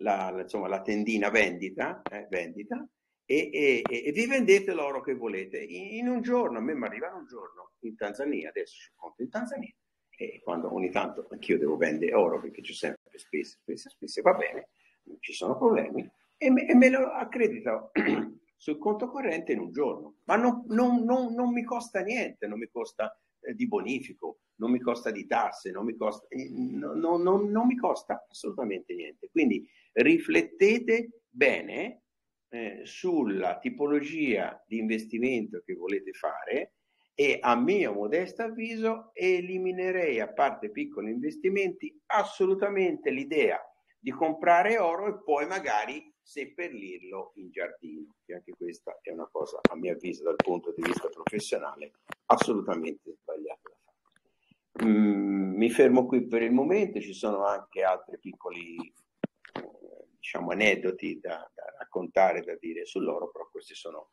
A: la, insomma, la tendina vendita, eh, vendita e, e, e, vi vendete l'oro che volete. In, in un giorno, a me mi arriva un giorno in Tanzania, adesso ci conto in Tanzania, e quando ogni tanto anch'io devo vendere oro perché c'è sempre spese, spese, spese, va bene, non ci sono problemi, e me, e me lo accredito [CLEARS THROAT] sul conto corrente in un giorno. Ma non, non, non, non mi costa niente, non mi costa di bonifico, non mi costa di tasse, non mi costa, eh, non mi costa assolutamente niente. Quindi riflettete bene eh, sulla tipologia di investimento che volete fare e a mio modesto avviso eliminerei, a parte piccoli investimenti, assolutamente l'idea di comprare oro e poi magari seppellirlo in giardino, che anche questa è una cosa, a mio avviso, dal punto di vista professionale, assolutamente sbagliata da fare. Mm, mi fermo qui per il momento, ci sono anche altri piccoli eh, diciamo, aneddoti da, da, raccontare, da dire sull'oro, però queste sono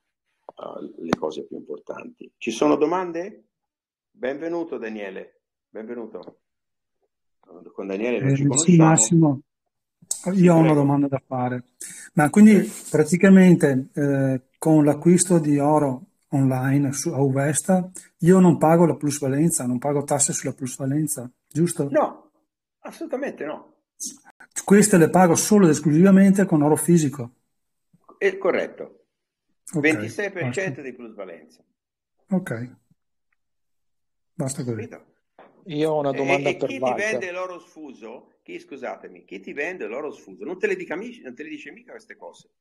A: uh, le cose più importanti. Ci sono domande? Benvenuto Daniele, benvenuto.
C: Con Daniele non eh, ci conosciamo. Sì, Massimo. Io ho una domanda da fare, ma quindi praticamente eh, con l'acquisto di oro online su, a Uvesta io non pago la plusvalenza, non pago tasse sulla plusvalenza, giusto?
A: No, assolutamente no.
C: Queste le pago solo ed esclusivamente con oro fisico.
A: È corretto. Okay, 26% basta. di plusvalenza.
C: Ok. Basta così.
D: Io ho una domanda
A: e,
D: per
A: e chi
D: Walter.
A: vende l'oro sfuso? Chi, scusatemi, chi ti vende l'oro sfuso? Non te le, dica, non te le dice mica queste cose.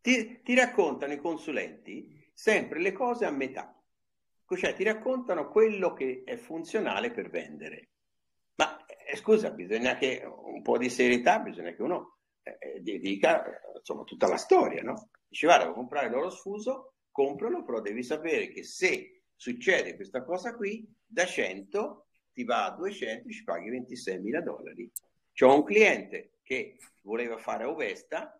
A: Ti, ti raccontano i consulenti sempre le cose a metà. Cioè ti raccontano quello che è funzionale per vendere. Ma eh, scusa, bisogna che un po' di serietà, bisogna che uno eh, dica insomma tutta la storia, no? Dice guarda, vuoi comprare l'oro sfuso, compralo, però devi sapere che se succede questa cosa qui, da 100 ti va a 200 ci paghi 26 mila dollari. C'ho un cliente che voleva fare Ovesta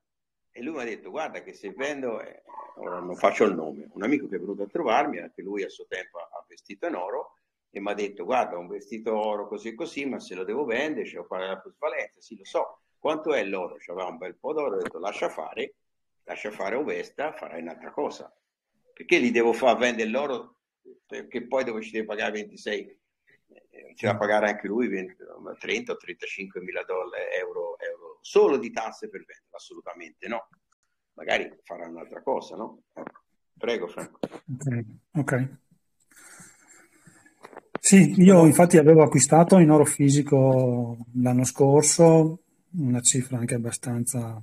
A: e lui mi ha detto guarda che se vendo, eh, ora non faccio il nome, un amico che è venuto a trovarmi, anche lui a suo tempo ha vestito in oro e mi ha detto guarda un vestito oro così e così, ma se lo devo vendere, ci devo fare la plusvalenza, sì lo so, quanto è l'oro? C'aveva un bel po' d'oro, ho detto lascia fare, lascia fare Ovesta, farai un'altra cosa. Perché li devo far vendere l'oro che poi dove ci deve pagare 26? Eh, ci va pagare anche lui 20, 30 o 35 mila dollari, euro, euro solo di tasse per vendere? Assolutamente no. Magari farà un'altra cosa, no? Ecco. Prego Franco.
C: Ok. Sì, io infatti avevo acquistato in oro fisico l'anno scorso, una cifra anche abbastanza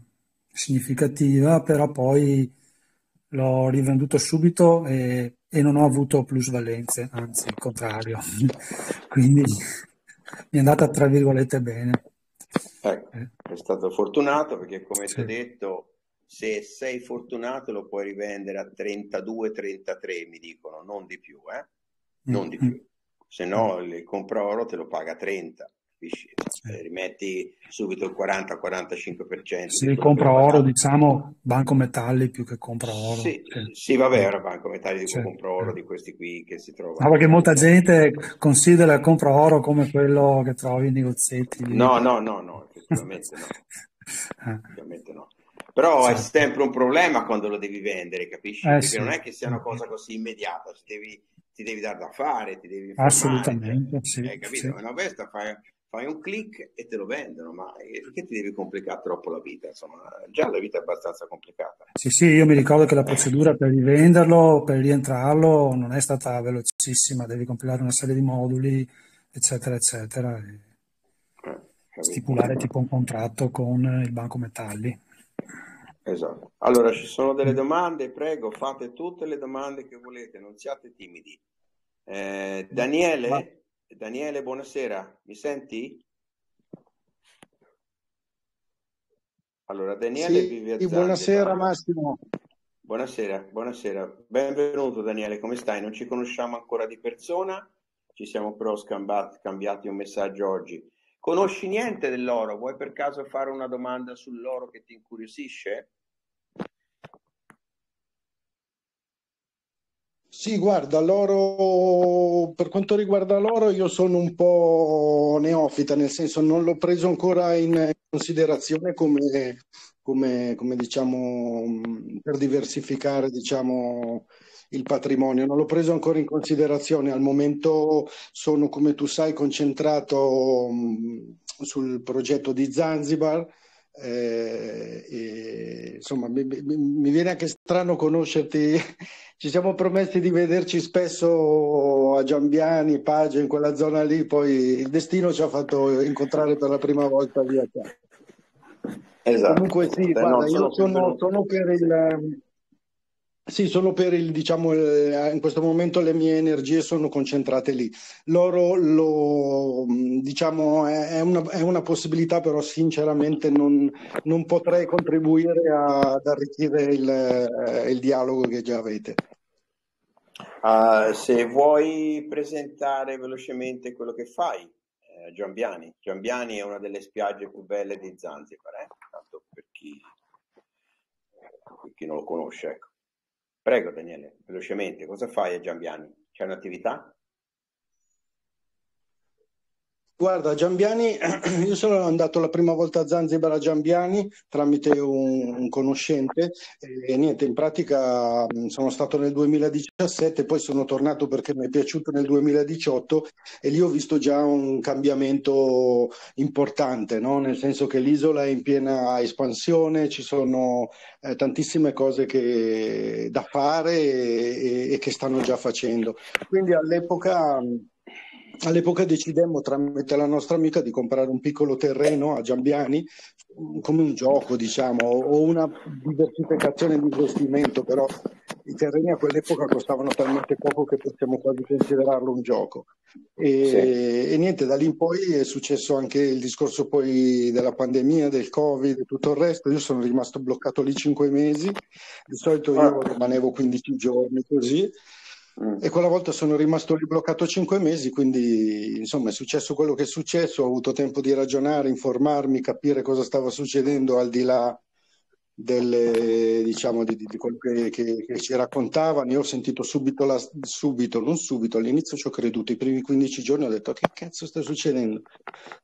C: significativa, però poi l'ho rivenduto subito e, e non ho avuto plusvalenze, anzi il contrario. [LAUGHS] Quindi mi è andata tra virgolette bene.
A: Ecco, è stato fortunato perché come sì. ti ho detto, se sei fortunato lo puoi rivendere a 32-33, mi dicono, non di più, eh? Non mm-hmm. di più. Se no il compra oro te lo paga 30 capisci? Eh, rimetti subito il 40-45%.
C: Sì, compra oro, diciamo banco metalli più che compra oro.
A: Sì, sì. sì vabbè, ora banco metalli di sì. compra oro di questi qui che si trovano.
C: No, perché molta gente considera il compra oro come quello che trovi nei negozietti.
A: No, no, no, no, effettivamente no. Eh. [LAUGHS] effettivamente no. Però è sempre un problema quando lo devi vendere, capisci? Eh, Perché sì. non è che sia una cosa così immediata, ti devi, ti devi dar da fare, ti devi
C: informare. Assolutamente, sì.
A: Hai capito? Sì. Una vesta fai, fai un click e te lo vendono, ma perché ti devi complicare troppo la vita? Insomma, già la vita è abbastanza complicata.
C: Sì, sì, io mi ricordo che la procedura per rivenderlo, per rientrarlo, non è stata velocissima, devi compilare una serie di moduli, eccetera, eccetera, eh, stipulare tipo un contratto con il banco metalli.
A: Esatto. Allora, ci sono delle domande, prego, fate tutte le domande che volete, non siate timidi. Eh, Daniele? Ma... Daniele, buonasera, mi senti? Allora, Daniele
F: sì, vive a Zante, Buonasera Massimo.
A: Buonasera, buonasera. Benvenuto Daniele, come stai? Non ci conosciamo ancora di persona, ci siamo però scambiati, scambiati un messaggio oggi. Conosci niente dell'oro? Vuoi per caso fare una domanda sull'oro che ti incuriosisce?
F: Sì, guarda, l'oro, per quanto riguarda l'oro, io sono un po' neofita, nel senso non l'ho preso ancora in considerazione come, come, come diciamo, per diversificare, diciamo, il patrimonio. Non l'ho preso ancora in considerazione. Al momento sono, come tu sai, concentrato sul progetto di Zanzibar eh, e, insomma, mi, mi, mi, viene anche strano conoscerti. [LAUGHS] Ci siamo promessi di vederci spesso a Giambiani, Paggio, in quella zona lì, poi il destino ci ha fatto incontrare per la prima volta lì a te. Esatto. Comunque sì, guarda, io sono, sono per il sì, solo per il, diciamo, in questo momento le mie energie sono concentrate lì. L'oro lo, diciamo, è, una, è una possibilità, però sinceramente non, non potrei contribuire a, ad arricchire il, il, dialogo che già avete.
A: Uh, se vuoi presentare velocemente quello che fai, eh, Giambiani. Giambiani è una delle spiagge più belle di Zanzibar, eh? tanto per chi, per chi non lo conosce. Ecco. Prego Daniele, velocemente, cosa fai a Giambiani? C'è un'attività?
F: Guarda, Giambiani, [CLEARS THROAT] io sono andato la prima volta a Zanzibar a Giambiani tramite un, un conoscente e niente, in pratica sono stato nel 2017, poi sono tornato perché mi è piaciuto nel 2018 e lì ho visto già un cambiamento importante, no? nel senso che l'isola è in piena espansione, ci sono eh, tantissime cose che, da fare e, e, e che stanno già facendo. Quindi all'epoca all'epoca decidemmo tramite la nostra amica di comprare un piccolo terreno a Giambiani come un gioco, diciamo, o una diversificazione di investimento, però i terreni a quell'epoca costavano talmente poco che possiamo quasi considerarlo un gioco. E, sì. e, niente, da lì in poi è successo anche il discorso poi della pandemia, del Covid e tutto il resto. Io sono rimasto bloccato lì cinque mesi, di solito io ah. rimanevo 15 giorni così. Mm. E quella volta sono rimasto lì bloccato cinque mesi, quindi insomma è successo quello che è successo, ho avuto tempo di ragionare, informarmi, capire cosa stava succedendo al di là delle, diciamo, di, di, quello che, che, che, ci raccontavano. Io ho sentito subito, la, subito, non subito, all'inizio ci ho creduto, i primi 15 giorni ho detto che cazzo sta succedendo?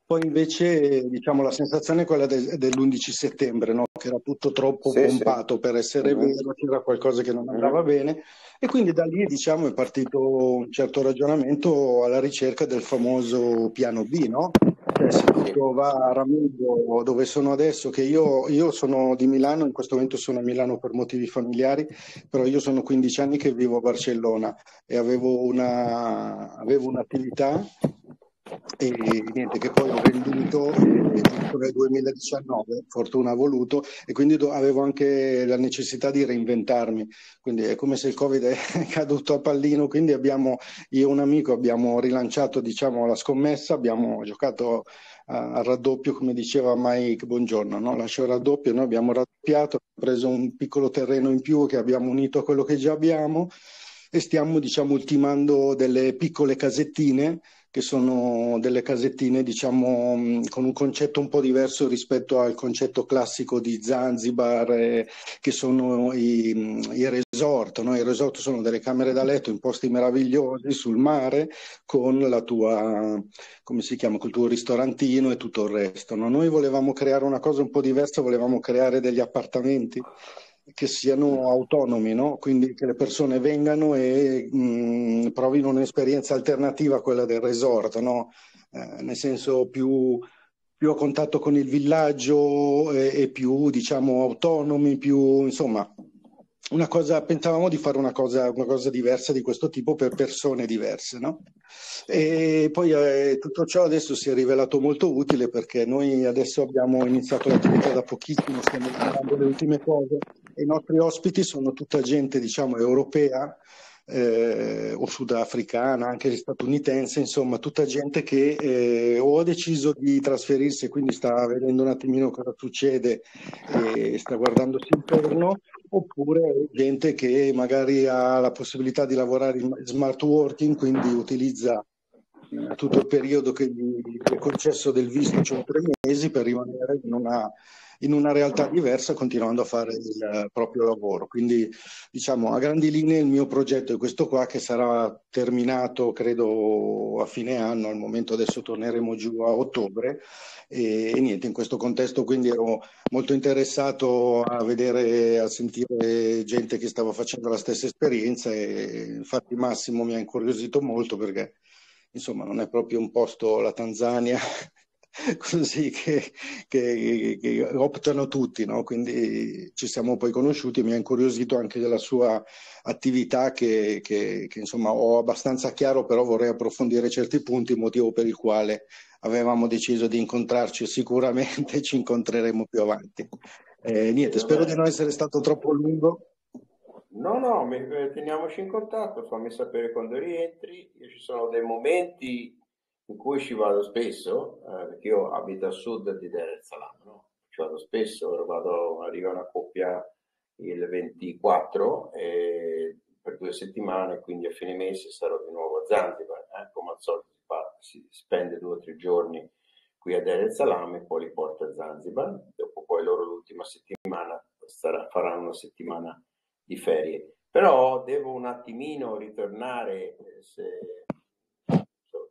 F: Poi invece diciamo, la sensazione è quella de, dell'11 settembre, no? che era tutto troppo sì, pompato sì. per essere mm-hmm. vero, c'era qualcosa che non andava mm-hmm. bene e quindi da lì diciamo, è partito un certo ragionamento alla ricerca del famoso piano B, no? Cioè, se tutto va a Ramugo, dove sono adesso, che io, io, sono di Milano, in questo momento sono a Milano per motivi familiari, però io sono 15 anni che vivo a Barcellona e avevo, una, avevo un'attività e niente che poi ho venduto nel 2019 fortuna ha voluto e quindi avevo anche la necessità di reinventarmi quindi è come se il covid è [LAUGHS] caduto a pallino quindi abbiamo io e un amico abbiamo rilanciato diciamo la scommessa abbiamo giocato al raddoppio come diceva Mike buongiorno no? lascio il raddoppio noi abbiamo raddoppiato preso un piccolo terreno in più che abbiamo unito a quello che già abbiamo e stiamo diciamo ultimando delle piccole casettine che sono delle casettine, diciamo, mm, con un concetto un po' diverso rispetto al concetto classico di Zanzibar, eh, che sono i, mm, i resort. No? I resort sono delle camere da letto in posti meravigliosi sul mare con la tua, come si chiama, col tuo ristorantino e tutto il resto. No? Noi volevamo creare una cosa un po' diversa, volevamo creare degli appartamenti che siano autonomi, no? quindi che le persone vengano e mh, provino un'esperienza alternativa a quella del resort, no? eh, nel senso più, più, a contatto con il villaggio e, e più diciamo autonomi, più insomma una cosa, pensavamo di fare una cosa, una cosa, diversa di questo tipo per persone diverse, no? E poi eh, tutto ciò adesso si è rivelato molto utile perché noi adesso abbiamo iniziato l'attività da pochissimo, stiamo imparando le ultime cose i nostri ospiti sono tutta gente, diciamo, europea eh, o sudafricana, anche statunitense, insomma, tutta gente che eh, o ha deciso di trasferirsi e quindi sta vedendo un attimino cosa succede e sta guardandosi intorno, oppure gente che magari ha la possibilità di lavorare in smart working, quindi utilizza tutto il periodo che gli è concesso del visto, cioè tre mesi, per rimanere in una, in una realtà diversa continuando a fare il proprio lavoro. Quindi diciamo a grandi linee il mio progetto è questo qua che sarà terminato credo a fine anno, al momento adesso torneremo giù a ottobre e, e niente, in questo contesto quindi ero molto interessato a vedere, a sentire gente che stava facendo la stessa esperienza e infatti Massimo mi ha incuriosito molto perché insomma non è proprio un posto la Tanzania [LAUGHS] così che, che, che, optano tutti, no? quindi ci siamo poi conosciuti, mi ha incuriosito anche della sua attività che, che, insomma ho abbastanza chiaro, però vorrei approfondire certi punti, motivo per il quale avevamo deciso di incontrarci, sicuramente [LAUGHS] ci incontreremo più avanti. Eh, niente, spero di non essere stato troppo lungo.
A: No, no, eh, teniamoci in contatto, fammi sapere quando rientri. Io ci sono dei momenti in cui ci vado spesso, eh, perché io abito a sud di Dar es Salaam, no? ci vado spesso, vado, arriva una coppia il 24 e per due settimane, quindi a fine mese sarò di nuovo a Zanzibar, eh? come al solito si, fa, si, spende due o tre giorni qui a Dar es Salaam e poi li porto a Zanzibar, dopo poi loro l'ultima settimana sarà, faranno una settimana di ferie. Però devo un attimino ritornare, eh, se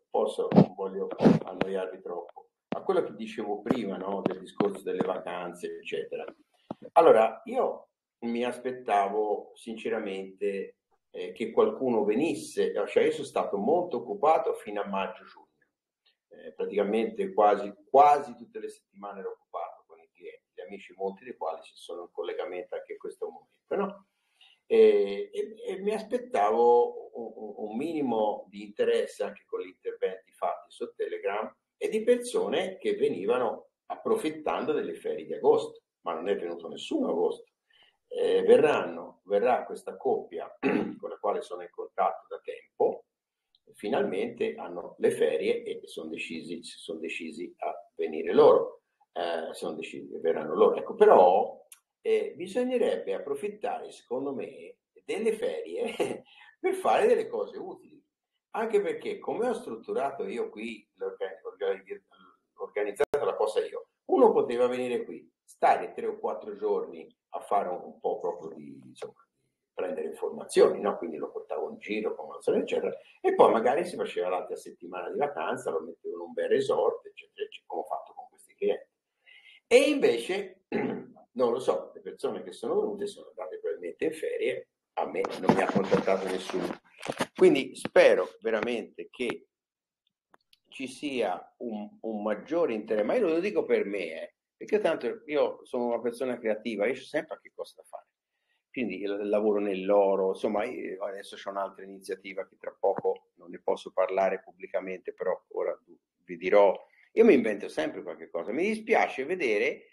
A: posso, non voglio annoiarvi troppo, a quello che dicevo prima, no? del discorso delle vacanze, eccetera. Allora, io mi aspettavo sinceramente eh, che qualcuno venisse, cioè io sono stato molto occupato fino a maggio-giugno, eh, praticamente quasi, quasi tutte le settimane ero occupato con i clienti, gli amici, molti dei quali si sono in collegamento anche in questo momento, no? E, e, e, mi aspettavo un, un, minimo di interesse anche con gli interventi fatti su Telegram e di persone che venivano approfittando delle ferie di agosto, ma non è venuto nessuno agosto. Eh, verranno, verrà questa coppia [CLEARS THROAT] con la quale sono in contatto da tempo, finalmente hanno le ferie e sono decisi, sono decisi a venire loro, eh, sono decisi, verranno loro. Ecco, però eh, bisognerebbe approfittare, secondo me, delle ferie [LAUGHS] per fare delle cose utili. Anche perché, come ho strutturato io qui, organizzato la cosa io, uno poteva venire qui, stare tre o quattro giorni a fare un, po' proprio di, insomma, prendere informazioni, no? quindi lo portavo in giro, come eccetera, e poi magari si faceva l'altra settimana di vacanza, lo mettevo in un bel resort, eccetera, eccetera, come ho fatto con questi clienti. E invece [CLEARS THROAT] non lo so, le persone che sono venute sono andate probabilmente in ferie, a me non mi ha contattato nessuno. Quindi spero veramente che ci sia un, un maggiore interesse, ma io lo dico per me, eh, perché tanto io sono una persona creativa, io so sempre a che cosa fare. Quindi lavoro nell'oro, insomma, adesso c'è un'altra iniziativa che tra poco non ne posso parlare pubblicamente, però ora vi dirò. Io mi invento sempre qualche cosa. Mi dispiace vedere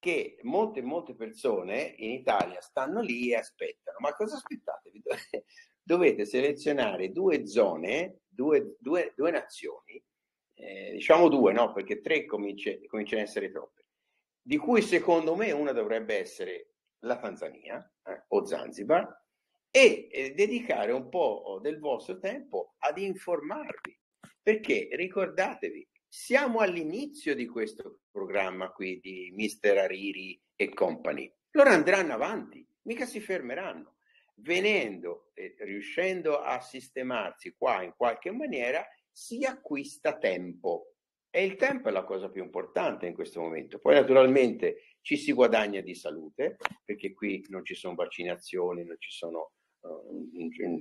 A: che molte, molte persone in Italia stanno lì e aspettano. Ma cosa aspettate? [LAUGHS] Dovete selezionare due zone, due, due, due nazioni, eh, diciamo due, no? Perché tre comincia, cominciano a essere troppe, di cui secondo me una dovrebbe essere la Tanzania eh, o Zanzibar, e eh, dedicare un po' del vostro tempo ad informarvi. Perché ricordatevi, siamo all'inizio di questo programma qui di Mister Ariri e company. Loro andranno avanti, mica si fermeranno. Venendo e riuscendo a sistemarsi qua in qualche maniera, si acquista tempo. E il tempo è la cosa più importante in questo momento. Poi naturalmente ci si guadagna di salute, perché qui non ci sono vaccinazioni, non ci sono uh,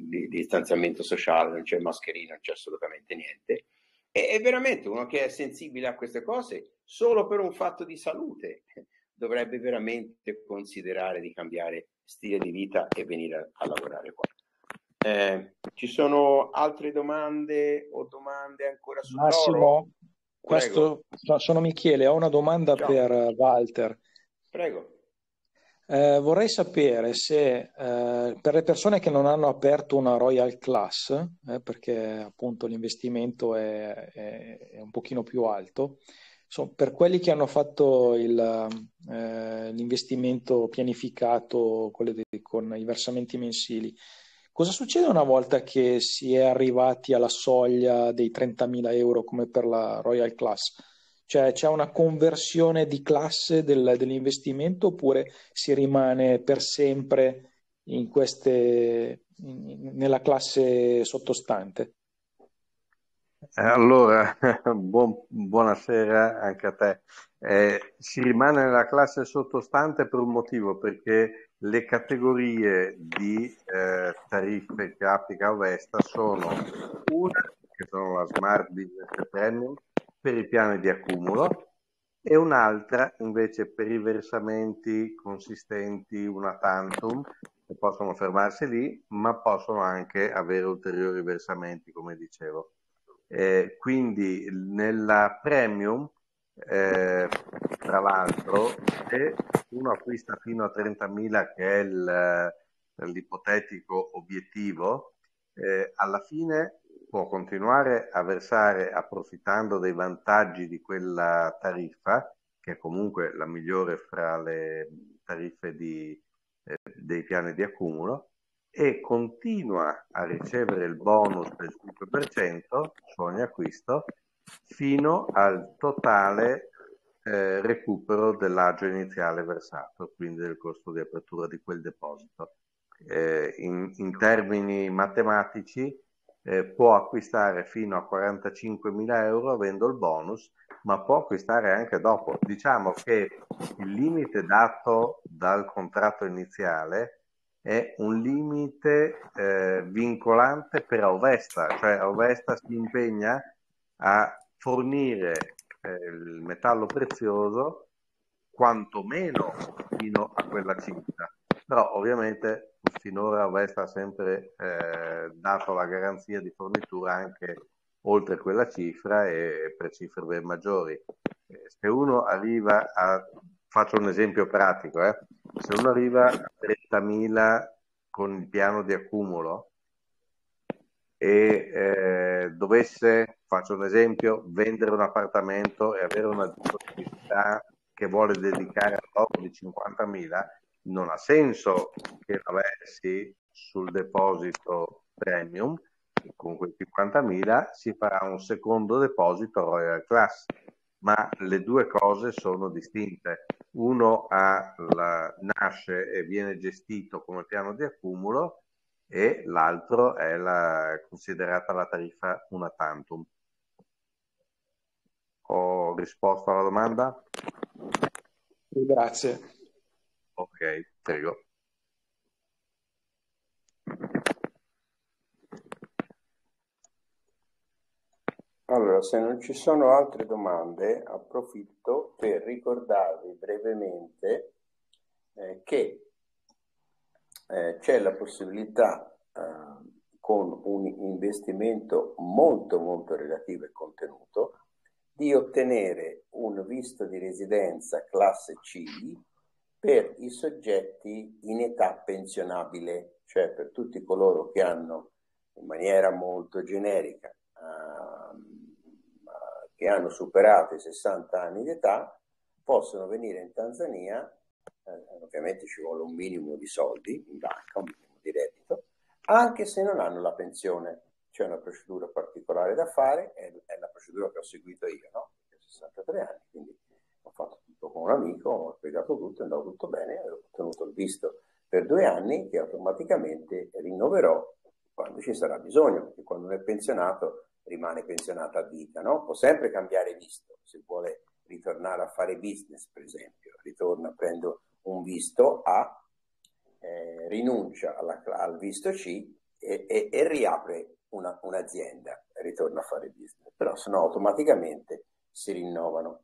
A: di, distanziamento sociale, non c'è mascherina, non c'è assolutamente niente è veramente uno che è sensibile a queste cose solo per un fatto di salute [LAUGHS] dovrebbe veramente considerare di cambiare stile di vita e venire a, a lavorare qua. Eh, ci sono altre domande o domande ancora su
D: Massimo, questo, sono Michele, ho una domanda Ciao. per Walter.
A: Prego.
D: Eh, vorrei sapere se eh, per le persone che non hanno aperto una Royal Class, eh, perché appunto l'investimento è, è, è, un pochino più alto, so, per quelli che hanno fatto il, eh, l'investimento pianificato con, le, con, i versamenti mensili, Cosa succede una volta che si è arrivati alla soglia dei 30.000 euro come per la Royal Class? Cioè c'è una conversione di classe del, dell'investimento oppure si rimane per sempre in queste, in, nella classe sottostante?
E: Eh, allora, [LAUGHS] buon, buonasera anche a te. Eh, si rimane nella classe sottostante per un motivo, perché le categorie di eh, tariffe che applica Ovesta sono una, che sono la Smart Business Premium, per i piani di accumulo, e un'altra invece per i versamenti consistenti, una tantum, che possono fermarsi lì, ma possono anche avere ulteriori versamenti, come dicevo. Eh, quindi nella premium, eh, tra l'altro, se uno acquista fino a 30.000, che è il, l'ipotetico obiettivo, eh, alla fine può continuare a versare approfittando dei vantaggi di quella tariffa, che è comunque la migliore fra le tariffe di, eh, dei piani di accumulo, e continua a ricevere il bonus del 5% su ogni acquisto fino al totale eh, recupero dell'agio iniziale versato, quindi del costo di apertura di quel deposito. Eh, in, in, termini matematici eh, può acquistare fino a 45.000 euro avendo il bonus, ma può acquistare anche dopo. Diciamo che il limite dato dal contratto iniziale è un limite eh, vincolante per Auvesta, cioè Auvesta si impegna a fornire eh, il metallo prezioso quantomeno fino a quella cifra. Però ovviamente finora ha sempre eh, dato la garanzia di fornitura anche oltre quella cifra e per cifre ben maggiori. Eh, se uno arriva a faccio un esempio pratico, eh. se uno arriva a 30.000 con il piano di accumulo e eh, dovesse, faccio un esempio, vendere un appartamento e avere una disponibilità che vuole dedicare a poco di 50.000, non ha senso che la versi sul deposito premium, con quei 50.000 si farà un secondo deposito Royal Class ma le due cose sono distinte. Uno la, nasce e viene gestito come piano di accumulo e l'altro è la, considerata la tariffa una tantum. Ho risposto alla domanda?
D: Grazie.
E: Ok, prego.
A: Allora, se non ci sono altre domande, approfitto per ricordarvi brevemente eh, che eh, c'è la possibilità eh, con un investimento molto molto relativo e contenuto di ottenere un visto di residenza classe C per i soggetti in età pensionabile, cioè per tutti coloro che hanno in maniera molto generica che hanno superato i 60 anni di età possono venire in Tanzania, eh, ovviamente ci vuole un minimo di soldi in banca, un minimo di reddito, anche se non hanno la pensione. C'è una procedura particolare da fare, è, è la procedura che ho seguito io, no? Ho 63 anni, quindi ho fatto tutto con un amico, ho spiegato tutto, è andato tutto bene, ho ottenuto il visto per due anni che automaticamente rinnoverò quando ci sarà bisogno, perché quando uno è pensionato rimane pensionato a vita, no? Può sempre cambiare visto, se vuole ritornare a fare business, per esempio, ritorna, prendo un visto A, eh, rinuncia alla, al visto C e, e, e riapre una, un'azienda, ritorna a fare business, però se no automaticamente si rinnovano.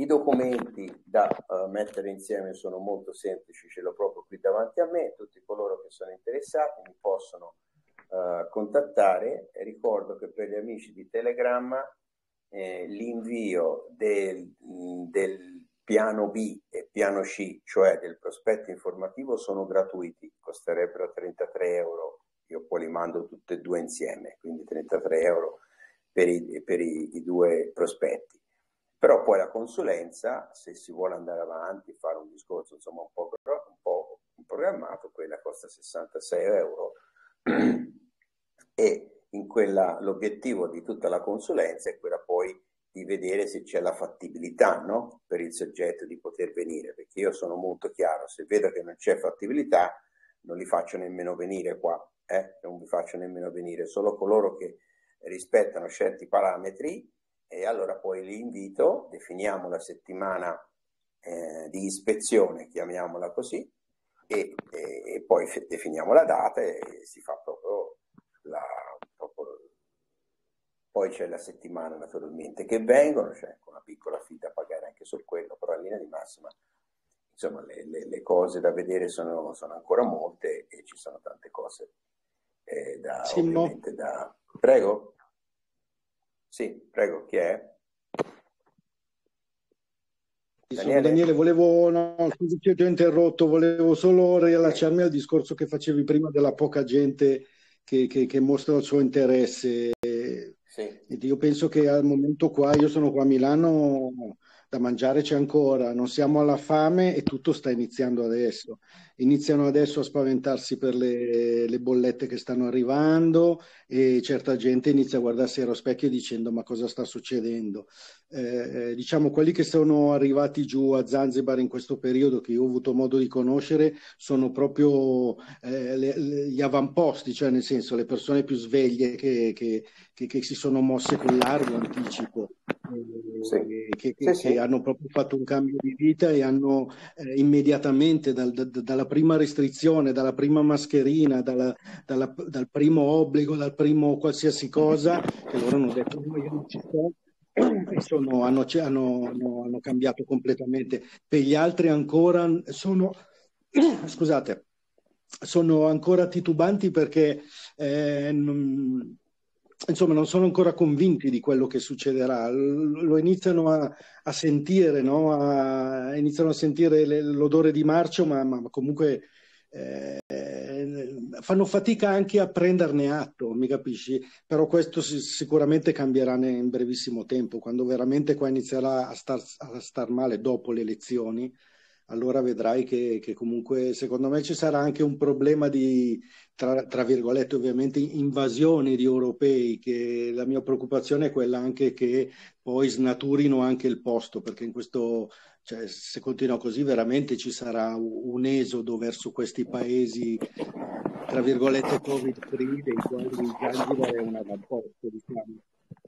A: I documenti da uh, mettere insieme sono molto semplici, ce l'ho proprio qui davanti a me, tutti coloro che sono interessati mi possono uh, contattare. Ricordo che per gli amici di Telegram eh, l'invio del, del, piano B e piano C, cioè del prospetto informativo, sono gratuiti, costerebbero 33 euro. Io poi li mando tutti e due insieme, quindi 33 euro per i, per i, i due prospetti. Però poi la consulenza, se si vuole andare avanti, fare un discorso insomma un po', un po' programmato, quella costa 66 euro e in quella l'obiettivo di tutta la consulenza è quella poi di vedere se c'è la fattibilità no? per il soggetto di poter venire, perché io sono molto chiaro, se vedo che non c'è fattibilità non li faccio nemmeno venire qua, eh? non vi faccio nemmeno venire, solo coloro che rispettano certi parametri e allora poi li invito, definiamo la settimana eh, di ispezione, chiamiamola così, e, e, e, poi definiamo la data e si fa proprio la... Proprio... Poi c'è la settimana naturalmente che vengono, c'è una piccola fee da pagare anche su quello, però in linea di massima insomma le, le, le cose da vedere sono, sono, ancora molte e ci sono tante cose eh, da, sì, ovviamente no. da... Prego? Sì, prego, chi è?
F: Daniele, Daniele volevo, no, scusi che ti ho interrotto, volevo solo riallacciarmi al discorso che facevi prima della poca gente che, che, che mostra il suo interesse. Sì. Io penso che al momento qua, io sono qua a Milano, da mangiare c'è ancora, non siamo alla fame e tutto sta iniziando adesso. Iniziano adesso a spaventarsi per le, le bollette che stanno arrivando e certa gente inizia a guardarsi allo specchio dicendo ma cosa sta succedendo. Eh, eh, diciamo quelli che sono arrivati giù a Zanzibar in questo periodo che io ho avuto modo di conoscere sono proprio eh, le, le, gli avamposti, cioè nel senso le persone più sveglie che, che, che, che si sono mosse con largo anticipo. Eh, sì. Che, sì, sì. hanno proprio fatto un cambio di vita e hanno eh, immediatamente dal, da, dalla prima restrizione, dalla prima mascherina, dalla, dalla, dal primo obbligo, dal primo qualsiasi cosa, che loro hanno detto no, io non ci sto, sono, hanno, hanno, hanno, cambiato completamente. Per gli altri ancora sono, [CLEARS THROAT] scusate, sono ancora titubanti perché eh, non, insomma, non sono ancora convinti di quello che succederà. Lo iniziano a, a sentire, no? a, iniziano a sentire le, l'odore di marcio, ma, ma comunque eh, fanno fatica anche a prenderne atto, mi capisci? Però questo sicuramente cambierà in brevissimo tempo, quando veramente qua inizierà a star, a star male dopo le elezioni, allora vedrai che, che, comunque secondo me ci sarà anche un problema di, tra, tra, virgolette ovviamente, invasione di europei, che la mia preoccupazione è quella anche che poi snaturino anche il posto, perché in questo cioè, se continua così veramente ci sarà un esodo verso questi paesi, tra virgolette, covid-free, dei quali Zanzibar è un avamposto, diciamo.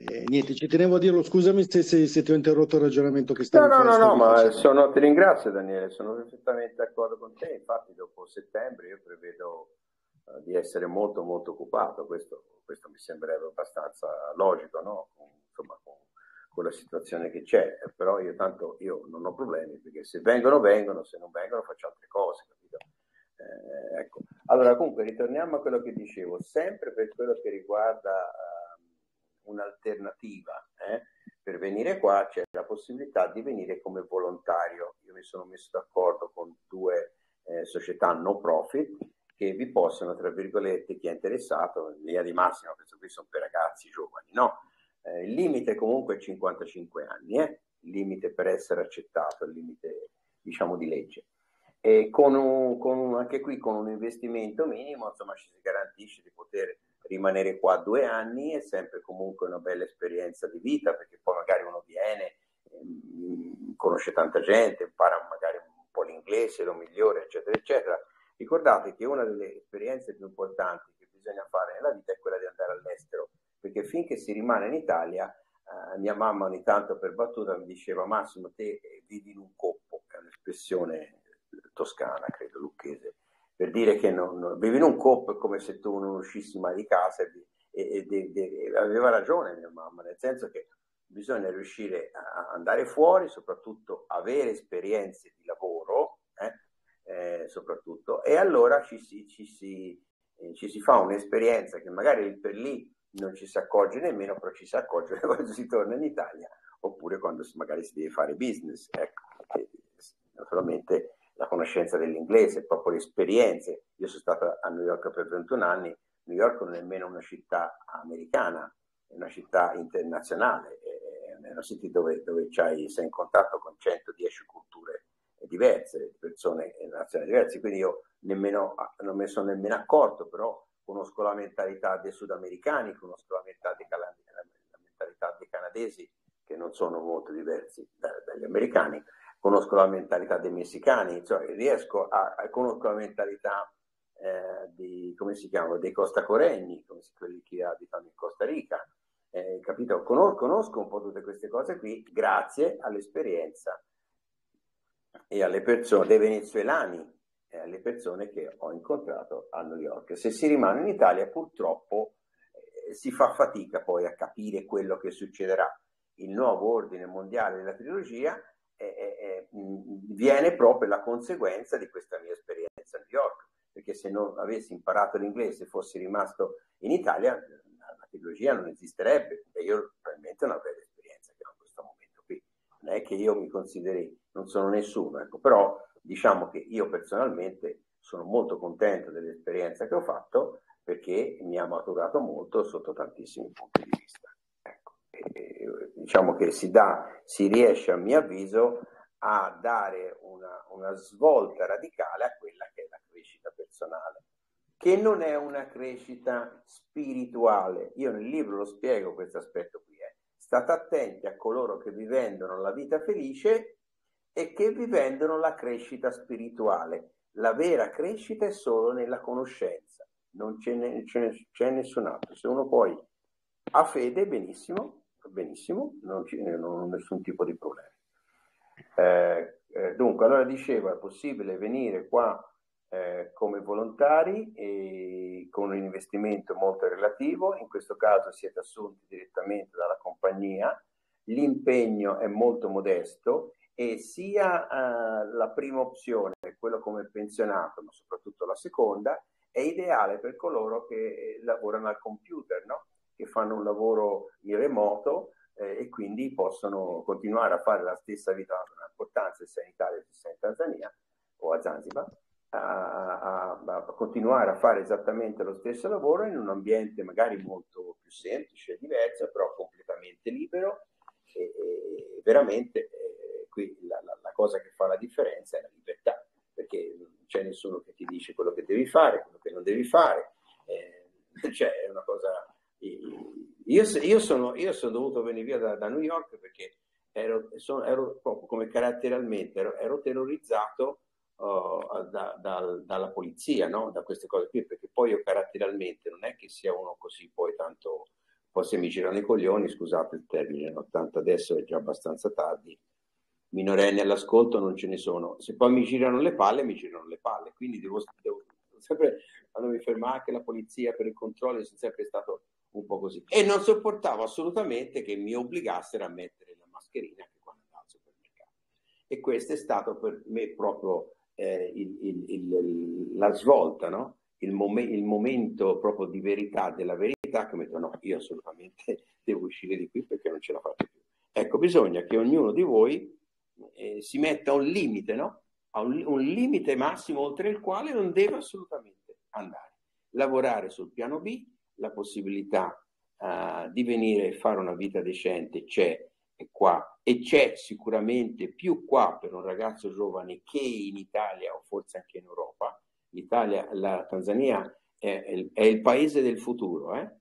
F: Eh, niente, ci tenevo a dirlo, scusami se, se, se, ti ho interrotto il ragionamento che stavi
A: facendo. No, no, no, ma sono, ti ringrazio Daniele, sono perfettamente d'accordo con te, infatti dopo settembre io prevedo uh, di essere molto molto occupato, questo, questo mi sembrerebbe abbastanza logico, no? Insomma, con con la situazione che c'è, però io tanto io non ho problemi perché se vengono vengono, se non vengono faccio altre cose, capito? Eh, ecco. Allora comunque ritorniamo a quello che dicevo, sempre per quello che riguarda uh, un'alternativa, eh, per venire qua c'è la possibilità di venire come volontario. Io mi sono messo d'accordo con due eh, società no profit che vi possono, tra virgolette, chi è interessato, in linea di massima, penso che sono per ragazzi giovani, no? Eh, il limite comunque è 55 anni, eh? il limite per essere accettato, il limite diciamo di legge. E con un, con anche qui con un investimento minimo, insomma, ci si garantisce di poter rimanere qua due anni, è sempre comunque una bella esperienza di vita, perché poi magari uno viene, ehm, conosce tanta gente, impara magari un po' l'inglese, lo migliore, eccetera, eccetera. Ricordate che una delle esperienze più importanti che bisogna fare nella vita è quella di andare all'estero perché finché si rimane in Italia, eh, mia mamma ogni tanto per battuta mi diceva Massimo te eh, vivi in un coppo, è un'espressione toscana, credo, lucchese, per dire che non, non, vivi in un coppo è come se tu non uscissi mai di casa e, e, e, e, aveva ragione mia mamma, nel senso che bisogna riuscire a andare fuori, soprattutto avere esperienze di lavoro, eh, eh, soprattutto, e allora ci si, ci si, eh, ci si fa un'esperienza che magari per lì non ci si accorge nemmeno, però ci si accorge [LAUGHS] quando si torna in Italia oppure quando magari si deve fare business. Ecco, naturalmente la conoscenza dell'inglese, proprio le esperienze. Io sono stato a New York per 21 anni, New York non è nemmeno una città americana, è una città internazionale, è una città dove, dove sei in contatto con 110 culture diverse, persone e nazioni diverse, quindi io nemmeno, non ne sono nemmeno accorto, però conosco la mentalità dei sudamericani, conosco la mentalità dei, la mentalità dei canadesi, che non sono molto diversi da, dagli americani, conosco la mentalità dei messicani, cioè riesco a, a conosco la mentalità eh, di, come si chiamano, dei costacoregni, come si, quelli che abitano in Costa Rica, eh, capito? Conosco, conosco un po' tutte queste cose qui grazie all'esperienza e alle persone, dei venezuelani e alle persone che ho incontrato a New York. Se si rimane in Italia purtroppo eh, si fa fatica poi a capire quello che succederà. Il nuovo ordine mondiale della trilogia eh, eh, viene proprio la conseguenza di questa mia esperienza a New York, perché se non avessi imparato l'inglese e fossi rimasto in Italia, la trilogia non esisterebbe e io probabilmente non avrei l'esperienza che ho in questo momento qui. Non è che io mi consideri, non sono nessuno, ecco, però diciamo che io personalmente sono molto contento dell'esperienza che ho fatto perché mi ha maturato molto sotto tantissimi punti di vista. Ecco. E, diciamo che si, dà, si riesce, a mio avviso, a dare una, una svolta radicale a quella che è la crescita personale, che non è una crescita spirituale. Io nel libro lo spiego questo aspetto qui. Eh. State attenti a coloro che vi vendono la vita felice e che vi vendono la crescita spirituale. La vera crescita è solo nella conoscenza, non c'è, c'è, c'è nessun altro. Se uno poi ha fede, benissimo, benissimo, non, c'è, non ha nessun tipo di problema. Eh, eh, dunque, allora dicevo, è possibile venire qua eh, come volontari e con un investimento molto relativo, in questo caso siete assunti direttamente dalla compagnia, l'impegno è molto modesto e sia uh, la prima opzione, quello come pensionato, ma soprattutto la seconda, è ideale per coloro che lavorano al computer, no? Che fanno un lavoro in remoto eh, e quindi possono continuare a fare la stessa vita, ha importanza è in Italia, è in Tanzania o a Zanzibar, a, a, a, continuare a fare esattamente lo stesso lavoro in un ambiente magari molto più semplice, diverso, però completamente libero e, e veramente qui la, la, la, cosa che fa la differenza è la libertà, perché non c'è nessuno che ti dice quello che devi fare, quello che non devi fare. Eh, [LAUGHS] cioè, è una cosa... Io, io, sono, io sono dovuto venire via da, da New York perché ero, sono, ero, proprio come caratterialmente ero, ero terrorizzato uh, da, da, dalla polizia, no? da queste cose qui, perché poi io caratterialmente non è che sia uno così poi tanto, poi se mi girano i coglioni, scusate il termine, no? tanto adesso è già abbastanza tardi, minorenni all'ascolto non ce ne sono. Se poi mi girano le palle, mi girano le palle. Quindi devo, devo sempre, quando mi ferma anche la polizia per il controllo, è sempre stato un po' così. E non sopportavo assolutamente che mi obbligassero a mettere la mascherina anche quando andavo al supermercato. E questo è stato per me proprio eh, il, il, il, la svolta, no? il, mom- il momento proprio di verità, della verità, che mi detto no, io assolutamente [LAUGHS] devo uscire di qui perché non ce la faccio più. Ecco, bisogna che ognuno di voi eh, si metta un limite, no? A un, un limite massimo oltre il quale non deve assolutamente andare. Lavorare sul piano B, la possibilità uh, di venire e fare una vita decente c'è qua e c'è sicuramente più qua per un ragazzo giovane che in Italia o forse anche in Europa. L'Italia, la Tanzania è, è, è il paese del futuro eh?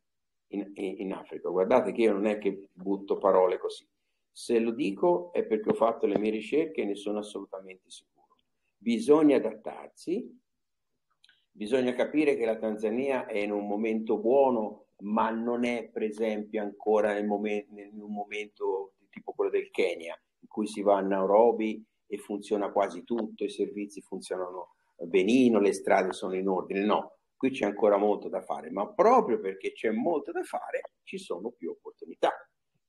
A: in, in Africa. Guardate che io non è che butto parole così. Se lo dico è perché ho fatto le mie ricerche e ne sono assolutamente sicuro. Bisogna adattarsi, bisogna capire che la Tanzania è in un momento buono, ma non è per esempio ancora nel momento, in un momento tipo quello del Kenya, in cui si va a Nairobi e funziona quasi tutto, i servizi funzionano benino, le strade sono in ordine. No, qui c'è ancora molto da fare, ma proprio perché c'è molto da fare ci sono più opportunità.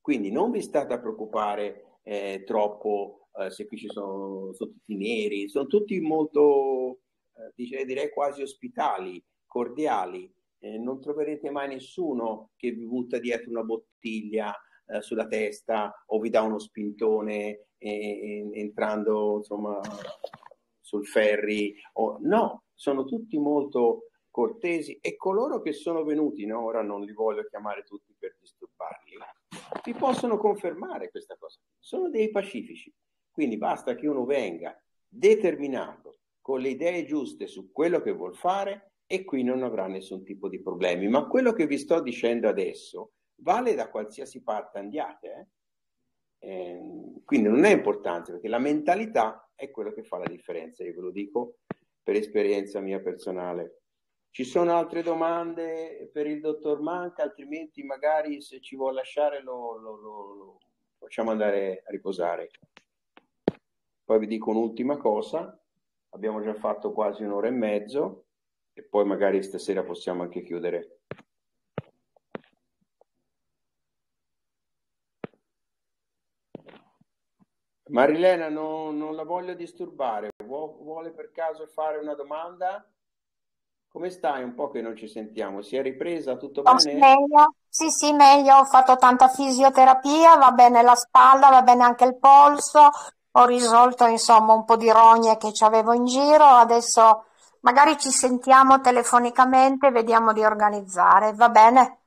A: Quindi non vi state a preoccupare eh, troppo eh, se qui ci sono, sono, tutti neri, sono tutti molto, eh, direi quasi ospitali, cordiali. Eh, non troverete mai nessuno che vi butta dietro una bottiglia eh, sulla testa o vi dà uno spintone eh, entrando insomma, sul ferry. O... No, sono tutti molto cortesi e coloro che sono venuti, no? ora non li voglio chiamare tutti per disturbarli, vi possono confermare questa cosa. Sono dei pacifici. Quindi basta che uno venga determinato, con le idee giuste su quello che vuol fare e qui non avrà nessun tipo di problemi. Ma quello che vi sto dicendo adesso vale da qualsiasi parte andiate. Eh? Eh, quindi non è importante perché la mentalità è quello che fa la differenza, io ve lo dico per esperienza mia personale. Ci sono altre domande per il dottor Manca, altrimenti magari se ci vuole lasciare lo, lo, lo, lo facciamo andare a riposare. Poi vi dico un'ultima cosa, abbiamo già fatto quasi un'ora e mezzo e poi magari stasera possiamo anche chiudere. Marilena, non, non la voglio disturbare, vuole per caso fare una domanda? Come stai? Un po' che non ci sentiamo. Si è ripresa? Tutto
G: oh,
A: bene?
G: Meglio. Sì, sì, meglio. Ho fatto tanta fisioterapia, va bene la spalla, va bene anche il polso. Ho risolto, insomma, un po' di rogne che avevo in giro. Adesso magari ci sentiamo telefonicamente, vediamo di organizzare. Va bene?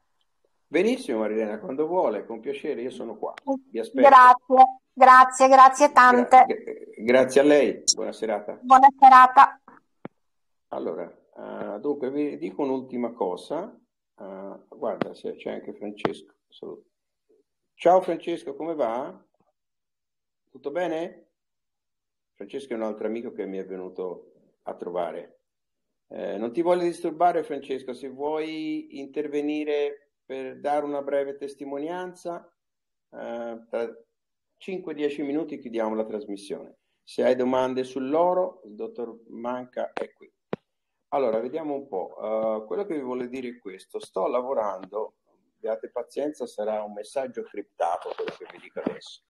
A: Benissimo, Marilena, quando vuole, con piacere, io sono qua. Vi aspetto.
G: Grazie, grazie, grazie tante.
A: Gra- grazie a lei. Buona serata.
G: Buona serata.
A: Allora, Uh, dunque, vi dico un'ultima cosa. Uh, guarda, se c'è anche Francesco. Saluto. Ciao Francesco, come va? Tutto bene? Francesco è un altro amico che mi è venuto a trovare. Eh, non ti voglio disturbare, Francesco, se vuoi intervenire per dare una breve testimonianza, eh, tra 5-10 minuti chiudiamo la trasmissione. Se hai domande sull'oro, il dottor Manca è qui. Allora, vediamo un po'. Uh, quello che vi voglio dire è questo. Sto lavorando, abbiate pazienza, sarà un messaggio criptato quello che vi dico adesso.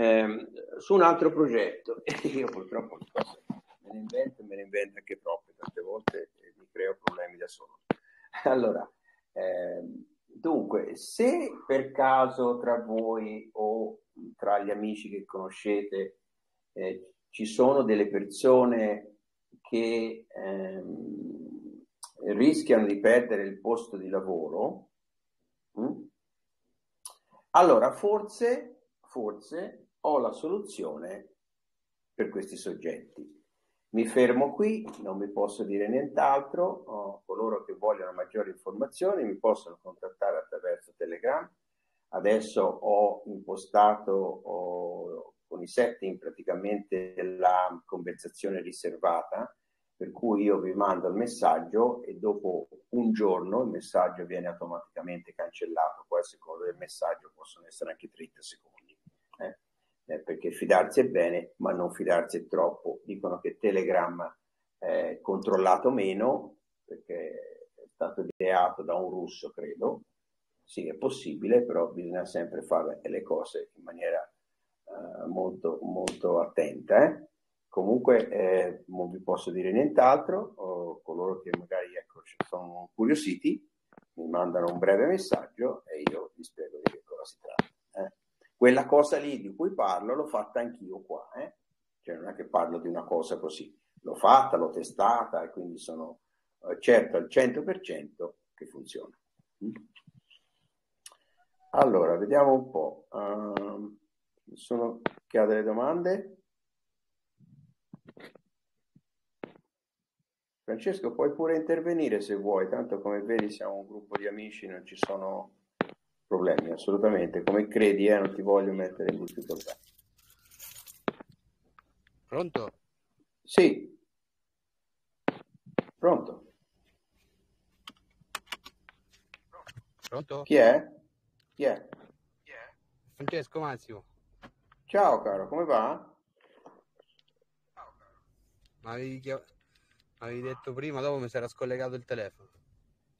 A: Eh, su un altro progetto. [LAUGHS] Io purtroppo me ne invento e me ne invento anche troppe, tante volte mi creo problemi da solo. [LAUGHS] Allora, eh, dunque, se per caso tra voi o tra gli amici che conoscete eh, ci sono delle persone che ehm, rischiano di perdere il posto di lavoro, mh? Mm, allora forse, forse ho la soluzione per questi soggetti. Mi fermo qui, non vi posso dire nient'altro. Oh, coloro che vogliono maggiori informazioni mi possono contattare attraverso Telegram. Adesso ho impostato ho, con i setting praticamente la conversazione riservata per cui io vi mando il messaggio e dopo un giorno il messaggio viene automaticamente cancellato, poi a seconda del messaggio possono essere anche 30 secondi, eh? Eh, perché fidarsi è bene, ma non fidarsi è troppo. Dicono che Telegram è controllato meno, perché è stato ideato da un russo, credo, sì è possibile, però bisogna sempre fare le cose in maniera uh, molto, molto attenta. Eh? Comunque eh, non vi posso dire nient'altro, o coloro che magari ecco, sono curiositi mi mandano un breve messaggio e io vi spiego di che cosa si tratta. Quella cosa lì di cui parlo l'ho fatta anch'io qua, eh? cioè non è che parlo di una cosa così, l'ho fatta, l'ho testata e quindi sono eh, certo al 100% che funziona. Mm. Allora, vediamo un po'. Uh, sono... Chi ha delle domande? Francesco, puoi pure intervenire se vuoi, tanto come vedi siamo un gruppo di amici, non ci sono problemi, assolutamente. Come credi, eh, non ti voglio mettere in difficoltà.
H: Pronto?
A: Sì. Pronto?
H: Pronto?
A: Chi è? Chi è?
H: Francesco Massimo.
A: Ciao caro, come va?
H: Ciao caro. Ma avevi detto prima, dopo mi si era scollegato il telefono.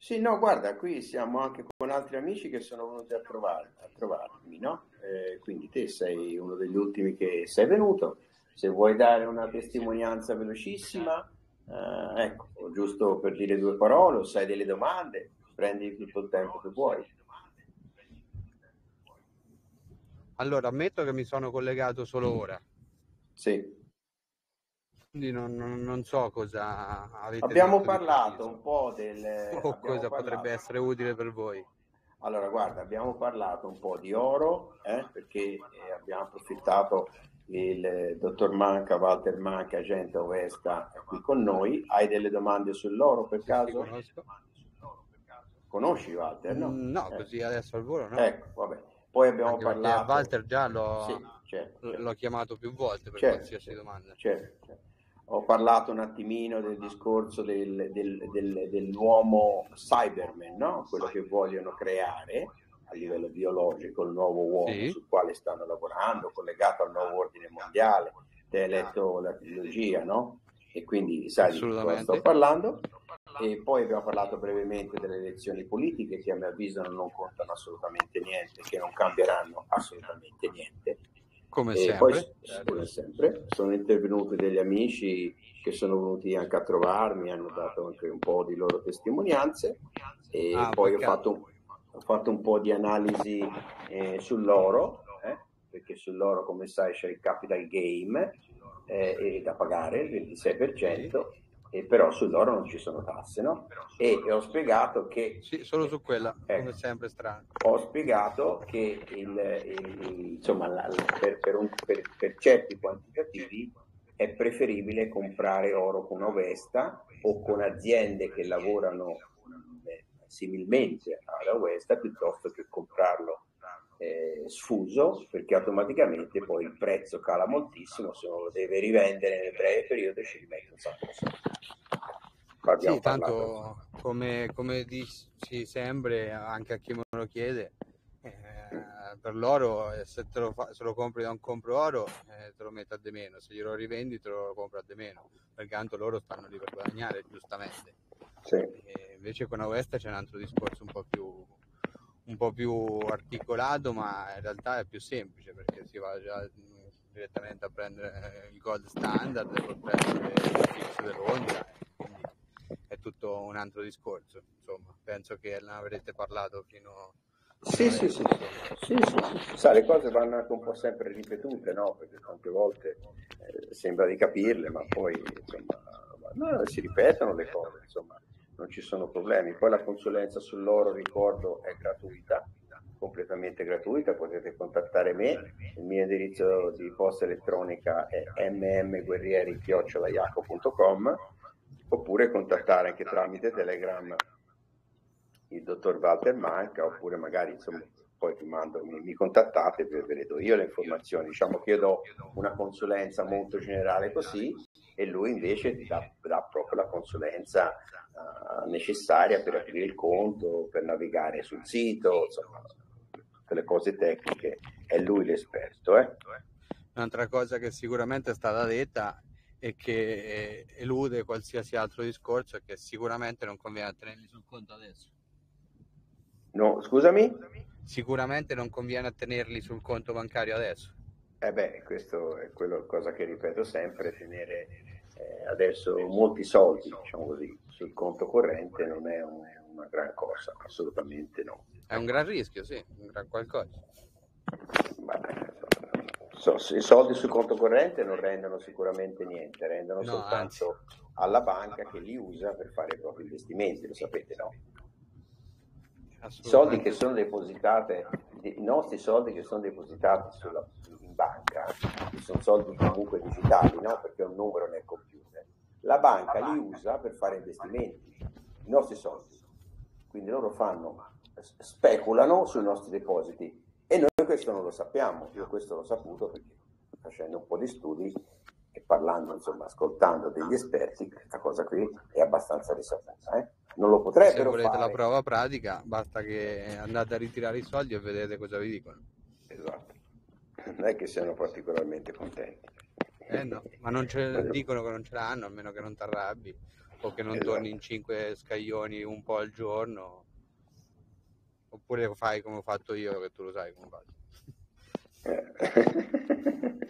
A: Sì, no, guarda, qui siamo anche con altri amici che sono venuti a, trovare, a trovarmi, no? Eh, quindi te sei uno degli ultimi che sei venuto. Se vuoi dare una testimonianza velocissima, eh, ecco, giusto per dire due parole, o sai delle domande, prendi tutto il tempo che vuoi.
H: Allora, ammetto che mi sono collegato solo ora.
A: Sì
H: quindi non, non, so cosa avete
A: Abbiamo parlato un po' del... [LAUGHS]
H: O cosa parlato. potrebbe essere utile per voi.
A: Allora, guarda, abbiamo parlato un po' di oro, eh, perché eh, abbiamo approfittato il dottor Manca, Walter Manca, agente Ovesta, è qui con noi. Hai delle domande sull'oro per caso? Conosci Walter? No,
H: mm, no eh. così adesso al volo no.
A: Ecco, vabbè. Poi abbiamo Anche parlato...
H: Walter già l'ho, sì, certo, certo. l'ho, chiamato più volte per certo, qualsiasi certo, domanda.
A: Certo, certo, Ho parlato un attimino del discorso del, del, del, dell'uomo cyberman, no? quello che vogliono creare a livello biologico, il nuovo uomo sì. sul quale stanno lavorando, collegato al nuovo ordine mondiale. Te hai letto la trilogia, no? E quindi sai di cosa sto parlando. E poi abbiamo parlato brevemente delle elezioni politiche che a mio avviso non contano assolutamente niente, che non cambieranno assolutamente niente.
H: Come sempre.
A: Poi, come sempre. Sono intervenuti degli amici che sono venuti anche a trovarmi, hanno dato anche un po' di loro testimonianze e ah, poi ho fatto, ho fatto, un po' di analisi eh, sull'oro, eh, perché sull'oro come sai c'è il capital game eh, da pagare, il 26%, e però sull'oro non ci sono tasse, no? E, e ho spiegato che...
H: Sì, solo su quella, eh, come sempre strano.
A: Ho spiegato che il, il, insomma, la, per, per, un, per, per, certi quantitativi è preferibile comprare oro con Ovesta o con aziende che lavorano eh, similmente alla Ovesta piuttosto che comprarlo eh, sfuso perché automaticamente poi il prezzo cala moltissimo, se uno lo deve rivendere nel breve periodo ci rimette un sacco di
H: soldi. Sì, tanto come, come dici sempre, anche a chi me lo chiede, eh, per l'oro eh, se, lo fa, se, lo compri da un compro oro eh, te lo metti a de meno, se glielo rivendi te lo compri a de meno, perché tanto loro stanno lì per guadagnare giustamente.
A: Sì.
H: invece con Ovesta c'è un altro discorso un po' più un po' più articolato, ma in realtà è più semplice perché si va già direttamente a prendere il gold standard e poi prendere il fix dell'onda, quindi è tutto un altro discorso. Insomma, penso che ne avrete parlato fino
A: sì, sì, sì, sì, Sa, le cose vanno anche un po' sempre ripetute, no? Perché tante volte eh, sembra di capirle, ma poi insomma, si ripetono le cose, insomma non ci sono problemi. Poi la consulenza sull'oro, ricordo, è gratuita, completamente gratuita, potete contattare me, il mio indirizzo di posta elettronica è mmguerrieri.com oppure contattare anche tramite Telegram il dottor Walter Manca oppure magari insomma poi mi, mando, mi, mi contattate e ve le do io le informazioni. Diciamo che io do una consulenza molto generale così e lui invece ti dà, dà proprio la consulenza uh, necessaria per aprire il conto, per navigare sul sito, insomma, tutte le cose tecniche, è lui l'esperto. Eh?
H: Un'altra cosa che sicuramente è stata detta e che elude qualsiasi altro discorso è che sicuramente non conviene tenerli sul conto adesso.
A: No, scusami?
H: Sicuramente non conviene tenerli sul conto bancario adesso.
A: Eh beh, questo è quello cosa che ripeto sempre, tenere eh, adesso molti soldi, diciamo così, sul conto corrente non è un, una gran cosa, assolutamente no.
H: È un gran rischio, sì, un gran qualcosa.
A: Beh, so, I soldi sul conto corrente non rendono sicuramente niente, rendono no, soltanto anzi. alla banca che li usa per fare i propri investimenti, lo sapete, no? I soldi che sono depositate, i nostri soldi che sono depositati sulla, banca, che sono soldi comunque digitali, no? perché è un numero nel computer, la banca li usa per fare investimenti, i nostri soldi. Quindi loro fanno, speculano sui nostri depositi e noi questo non lo sappiamo, io questo l'ho saputo perché facendo un po' di studi e parlando, insomma, ascoltando degli esperti, questa cosa qui è abbastanza risaputa. Eh? Non lo potrebbero
H: Se volete
A: fare.
H: la prova pratica, basta che andate a ritirare i soldi e vedete cosa vi dicono.
A: Esatto. Non è che siano particolarmente contenti.
H: Eh no, ma non ce dicono che non ce l'hanno, a meno che non ti arrabbi o che non esatto. torni in cinque scaglioni un po' al giorno. Oppure fai come ho fatto io, che tu lo sai come faccio. [LAUGHS]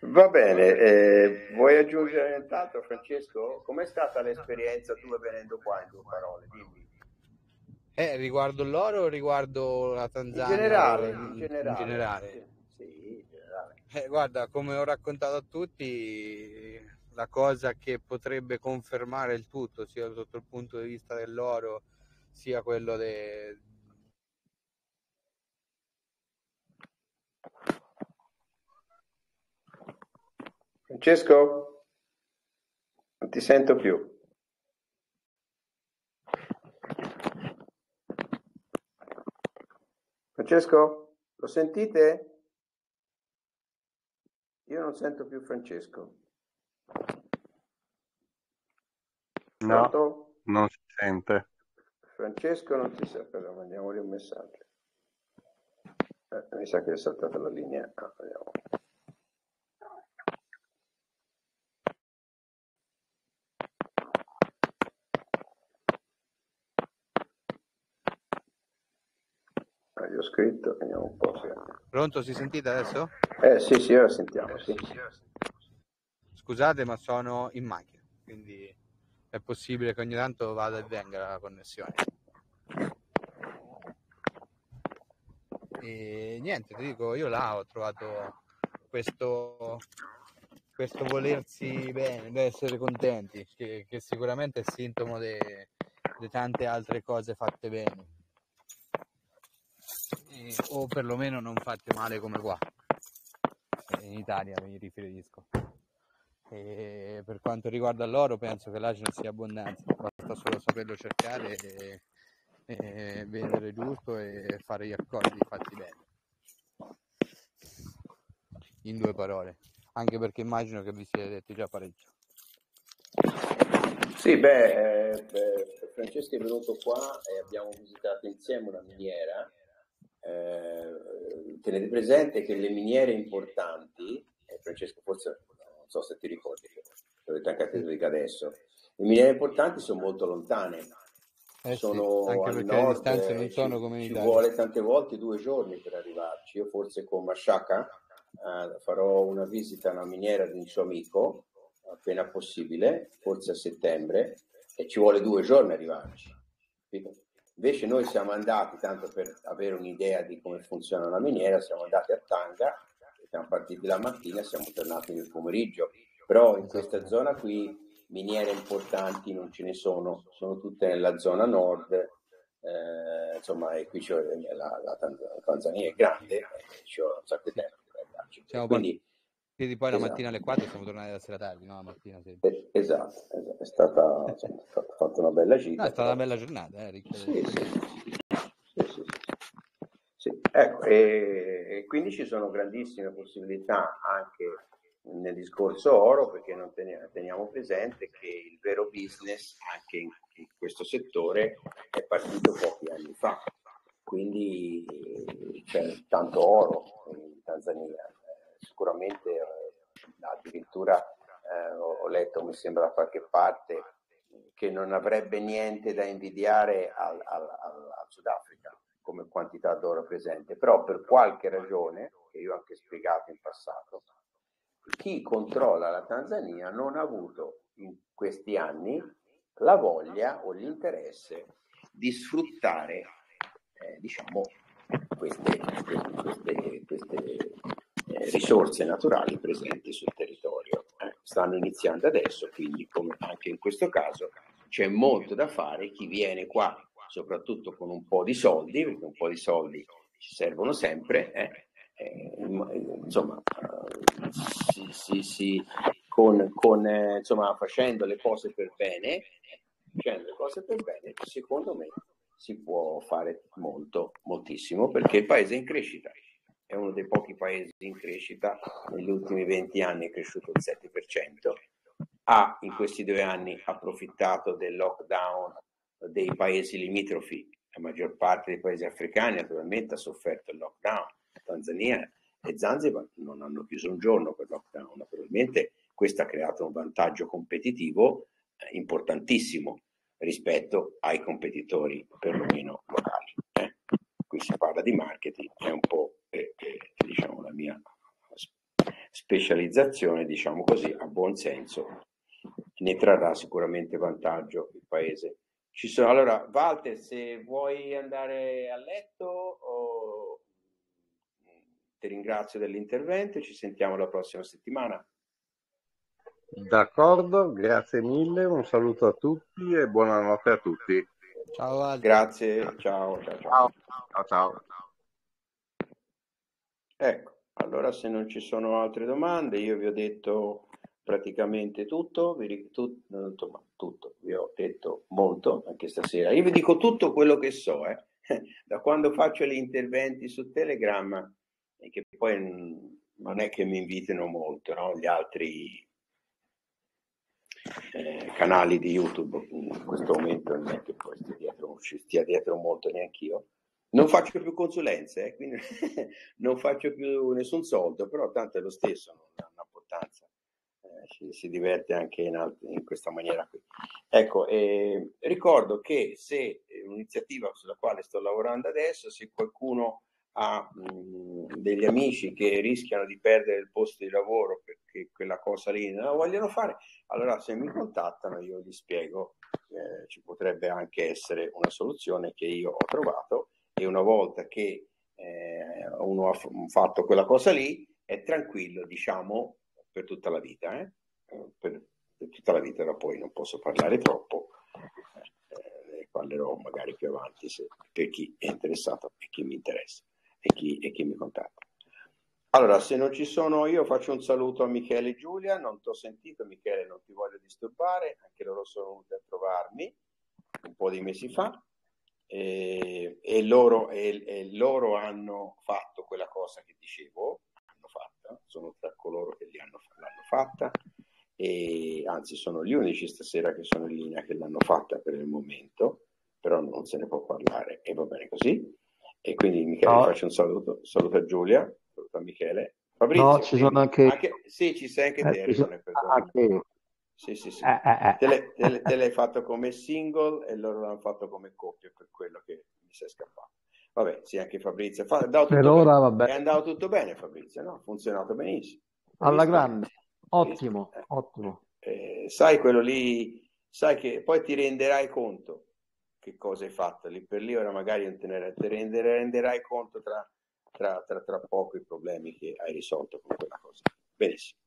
A: Va bene, eh, vuoi aggiungere intanto Francesco? Com'è stata l'esperienza tua venendo qua in due parole? Dimmi.
H: Eh, riguardo l'oro o riguardo la Tanzania?
A: In generale. In generale. In
H: generale.
A: Sì, sì, in generale.
H: Eh, guarda, come ho raccontato a tutti, la cosa che potrebbe confermare il tutto, sia sotto il punto di vista dell'oro, sia quello de,
A: Francesco? Non ti sento più. Francesco, lo sentite? Io non sento più Francesco.
E: No, Pronto? non si sente.
A: Francesco non si sente, però mandiamogli un messaggio. Eh, mi sa che è saltata la linea. Ah, vediamo. Ah, gli ho scritto, vediamo un po'. Se...
H: Pronto, si sentite adesso?
A: Eh sì, sì, ora sentiamo, sì.
H: Scusate, ma sono in macchina, quindi è possibile che ogni tanto vada e venga la connessione. E niente, ti dico, io là ho trovato questo, questo volersi bene, essere contenti, che, che sicuramente è sintomo di tante altre cose fatte bene eh, o perlomeno non fatte male come qua. In Italia mi riferisco. E per quanto riguarda l'oro penso che là ce ne sia abbondanza. Basta solo saperlo cercare e, e vendere giusto e fare gli accordi fatti bene. In due parole. Anche perché immagino che vi siete detti già parecchio.
A: Sì, beh, eh, Francesco è venuto qua e abbiamo visitato insieme una miniera eh, tenete presente che le miniere importanti, eh, Francesco forse non so se ti ricordi, lo avete anche a te adesso, le miniere importanti sono molto lontane,
H: eh sono sì, anche perché nord, le distanze non sono come in
A: Italia. Ci vuole tante volte due giorni per arrivarci. Io forse con Masciaca eh, farò una visita a una miniera di un suo amico appena possibile, forse a settembre, e ci vuole due giorni arrivarci. Invece noi siamo andati, tanto per avere un'idea di come funziona la miniera, siamo andati a Tanga, siamo partiti la mattina e siamo tornati nel pomeriggio. Però in questa zona qui miniere importanti non ce ne sono, sono tutte nella zona nord, eh, insomma, e qui c'è la, la, la Tanzania è grande, eh, c'è un sacco di tempo per andarci.
H: Quindi, quindi poi la esatto. mattina alle 4 siamo tornati la sera tardi, no? La mattina sì.
A: eh, esatto, esatto, è stata insomma, fatta una bella gita.
H: No, è stata una bella giornata, eh,
A: sì, sì, sì, sì, Ecco, e, e, quindi ci sono grandissime possibilità anche nel discorso oro, perché non teniamo, teniamo presente che il vero business anche in, in questo settore è partito pochi anni fa. Quindi c'è tanto oro in Tanzania sicuramente eh, addirittura eh, ho letto, mi sembra da qualche parte, che non avrebbe niente da invidiare al, al, al, al Sudafrica come quantità d'oro presente, però per qualche ragione, che io ho anche spiegato in passato, chi controlla la Tanzania non ha avuto in questi anni la voglia o l'interesse di sfruttare eh, diciamo, queste, queste, queste, eh, risorse naturali presenti sul territorio. Eh, stanno iniziando adesso, quindi come anche in questo caso c'è molto da fare. Chi viene qua, soprattutto con un po' di soldi, perché un po' di soldi ci servono sempre, eh, eh insomma, si, si, si, con, con, insomma, facendo le cose per bene, facendo le cose per bene, secondo me si può fare molto, moltissimo, perché il paese è in crescita è uno dei pochi paesi in crescita, negli ultimi 20 anni è cresciuto il 7%, ha in questi due anni approfittato del lockdown dei paesi limitrofi, la maggior parte dei paesi africani naturalmente ha sofferto il lockdown, Tanzania e Zanzibar non hanno chiuso un giorno per lockdown, naturalmente questo ha creato un vantaggio competitivo eh, importantissimo rispetto ai competitori perlomeno locali. Eh. Qui si parla di marketing, è un po' e, e diciamo, la mia specializzazione, diciamo così, a buon senso, ne trarrà sicuramente vantaggio il paese. Ci sono, allora, Walter, se vuoi andare a letto, oh, ti ringrazio dell'intervento e ci sentiamo la prossima settimana.
E: D'accordo, grazie mille, un saluto a tutti e buonanotte a tutti.
A: Ciao Walter. Grazie, ciao ciao. ciao.
E: ciao, ciao.
A: Ecco, allora se non ci sono altre domande, io vi ho detto praticamente tutto, vi, tu, insomma, tutto, vi ho detto molto anche stasera. Io vi dico tutto quello che so, eh. [LAUGHS] da quando faccio gli interventi su Telegram, e che poi non è che mi invitino molto, no? gli altri eh, canali di YouTube in questo momento non è che poi stia dietro, stia dietro molto neanche io. Non faccio più consulenze, eh, quindi [LAUGHS] non faccio più nessun soldo, però tanto è lo stesso, non ha un'importanza. Eh, ci, si diverte anche in, alt- in, questa maniera qui. Ecco, eh, ricordo che se un'iniziativa sulla quale sto lavorando adesso, se qualcuno ha mh, degli amici che rischiano di perdere il posto di lavoro perché quella cosa lì non la vogliono fare, allora se mi contattano io gli spiego, eh, ci potrebbe anche essere una soluzione che io ho trovato e una volta che eh, uno ha fatto quella cosa lì è tranquillo, diciamo, per tutta la vita. Eh? Per, per, tutta la vita, da poi non posso parlare troppo, eh, ne parlerò magari più avanti se, per chi è interessato e chi mi interessa e chi, e chi mi contatta. Allora, se non ci sono io, faccio un saluto a Michele e Giulia. Non ti ho sentito, Michele, non ti voglio disturbare. Anche loro sono venuti a trovarmi un po' di mesi fa e, e, loro, e, e, loro, hanno fatto quella cosa che dicevo, hanno fatta, sono tra coloro che hanno, l'hanno fatta e anzi sono gli unici stasera che sono in linea che l'hanno fatta per il momento, però non se ne può parlare e va bene così. E quindi Michele no. faccio un saluto, saluto a Giulia, saluto a Michele. Fabrizio,
I: no, ci sono anche...
A: anche... Sì, ci sei anche eh, te, sono... anche... Sì, sì, sì. Eh, eh, eh. Te, le, te, le, te, l'hai fatto come single e loro l'hanno fatto come coppia per quello che mi sei scappato. Vabbè, sì, anche Fabrizio. Fa, per ora, vabbè. È andato tutto bene, Fabrizio, no? Ha funzionato benissimo.
I: Alla grande, ottimo, eh, ottimo.
A: Eh, sai quello lì, sai che poi ti renderai conto che cosa hai fatto lì per lì, ora magari non te ne te renderai conto tra, tra, tra, tra poco i problemi che hai risolto con quella cosa. Benissimo.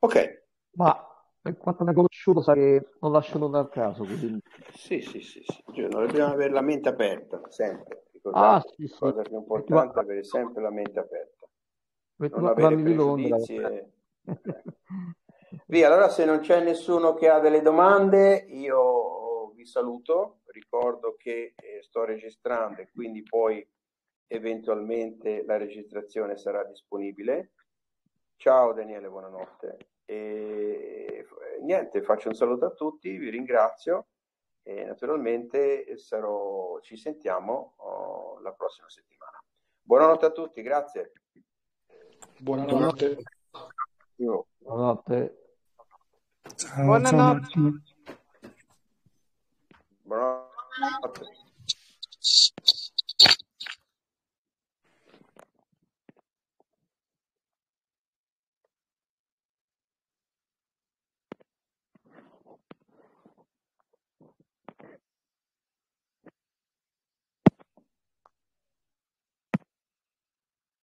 A: Ok.
I: Ma per quanto ne conosciuto sa che non lascio nulla al caso. Quindi...
A: Sì, sì, sì, sì. Cioè, dobbiamo avere la mente aperta, sempre. Ah, sì, sì. La cosa più importante è avere sempre la mente aperta. Non avere pregiudizi e... [LAUGHS] Via, allora se non c'è nessuno che ha delle domande, io vi saluto. Ricordo che eh, sto registrando e quindi poi eventualmente la registrazione sarà disponibile. Ciao Daniele, buonanotte. E niente, faccio un saluto a tutti, vi ringrazio e naturalmente sarò, ci sentiamo oh, la prossima settimana. Buonanotte a tutti, grazie.
D: Buonanotte.
I: Buonanotte.
C: Ciao, Buonanotte.
A: Buonanotte.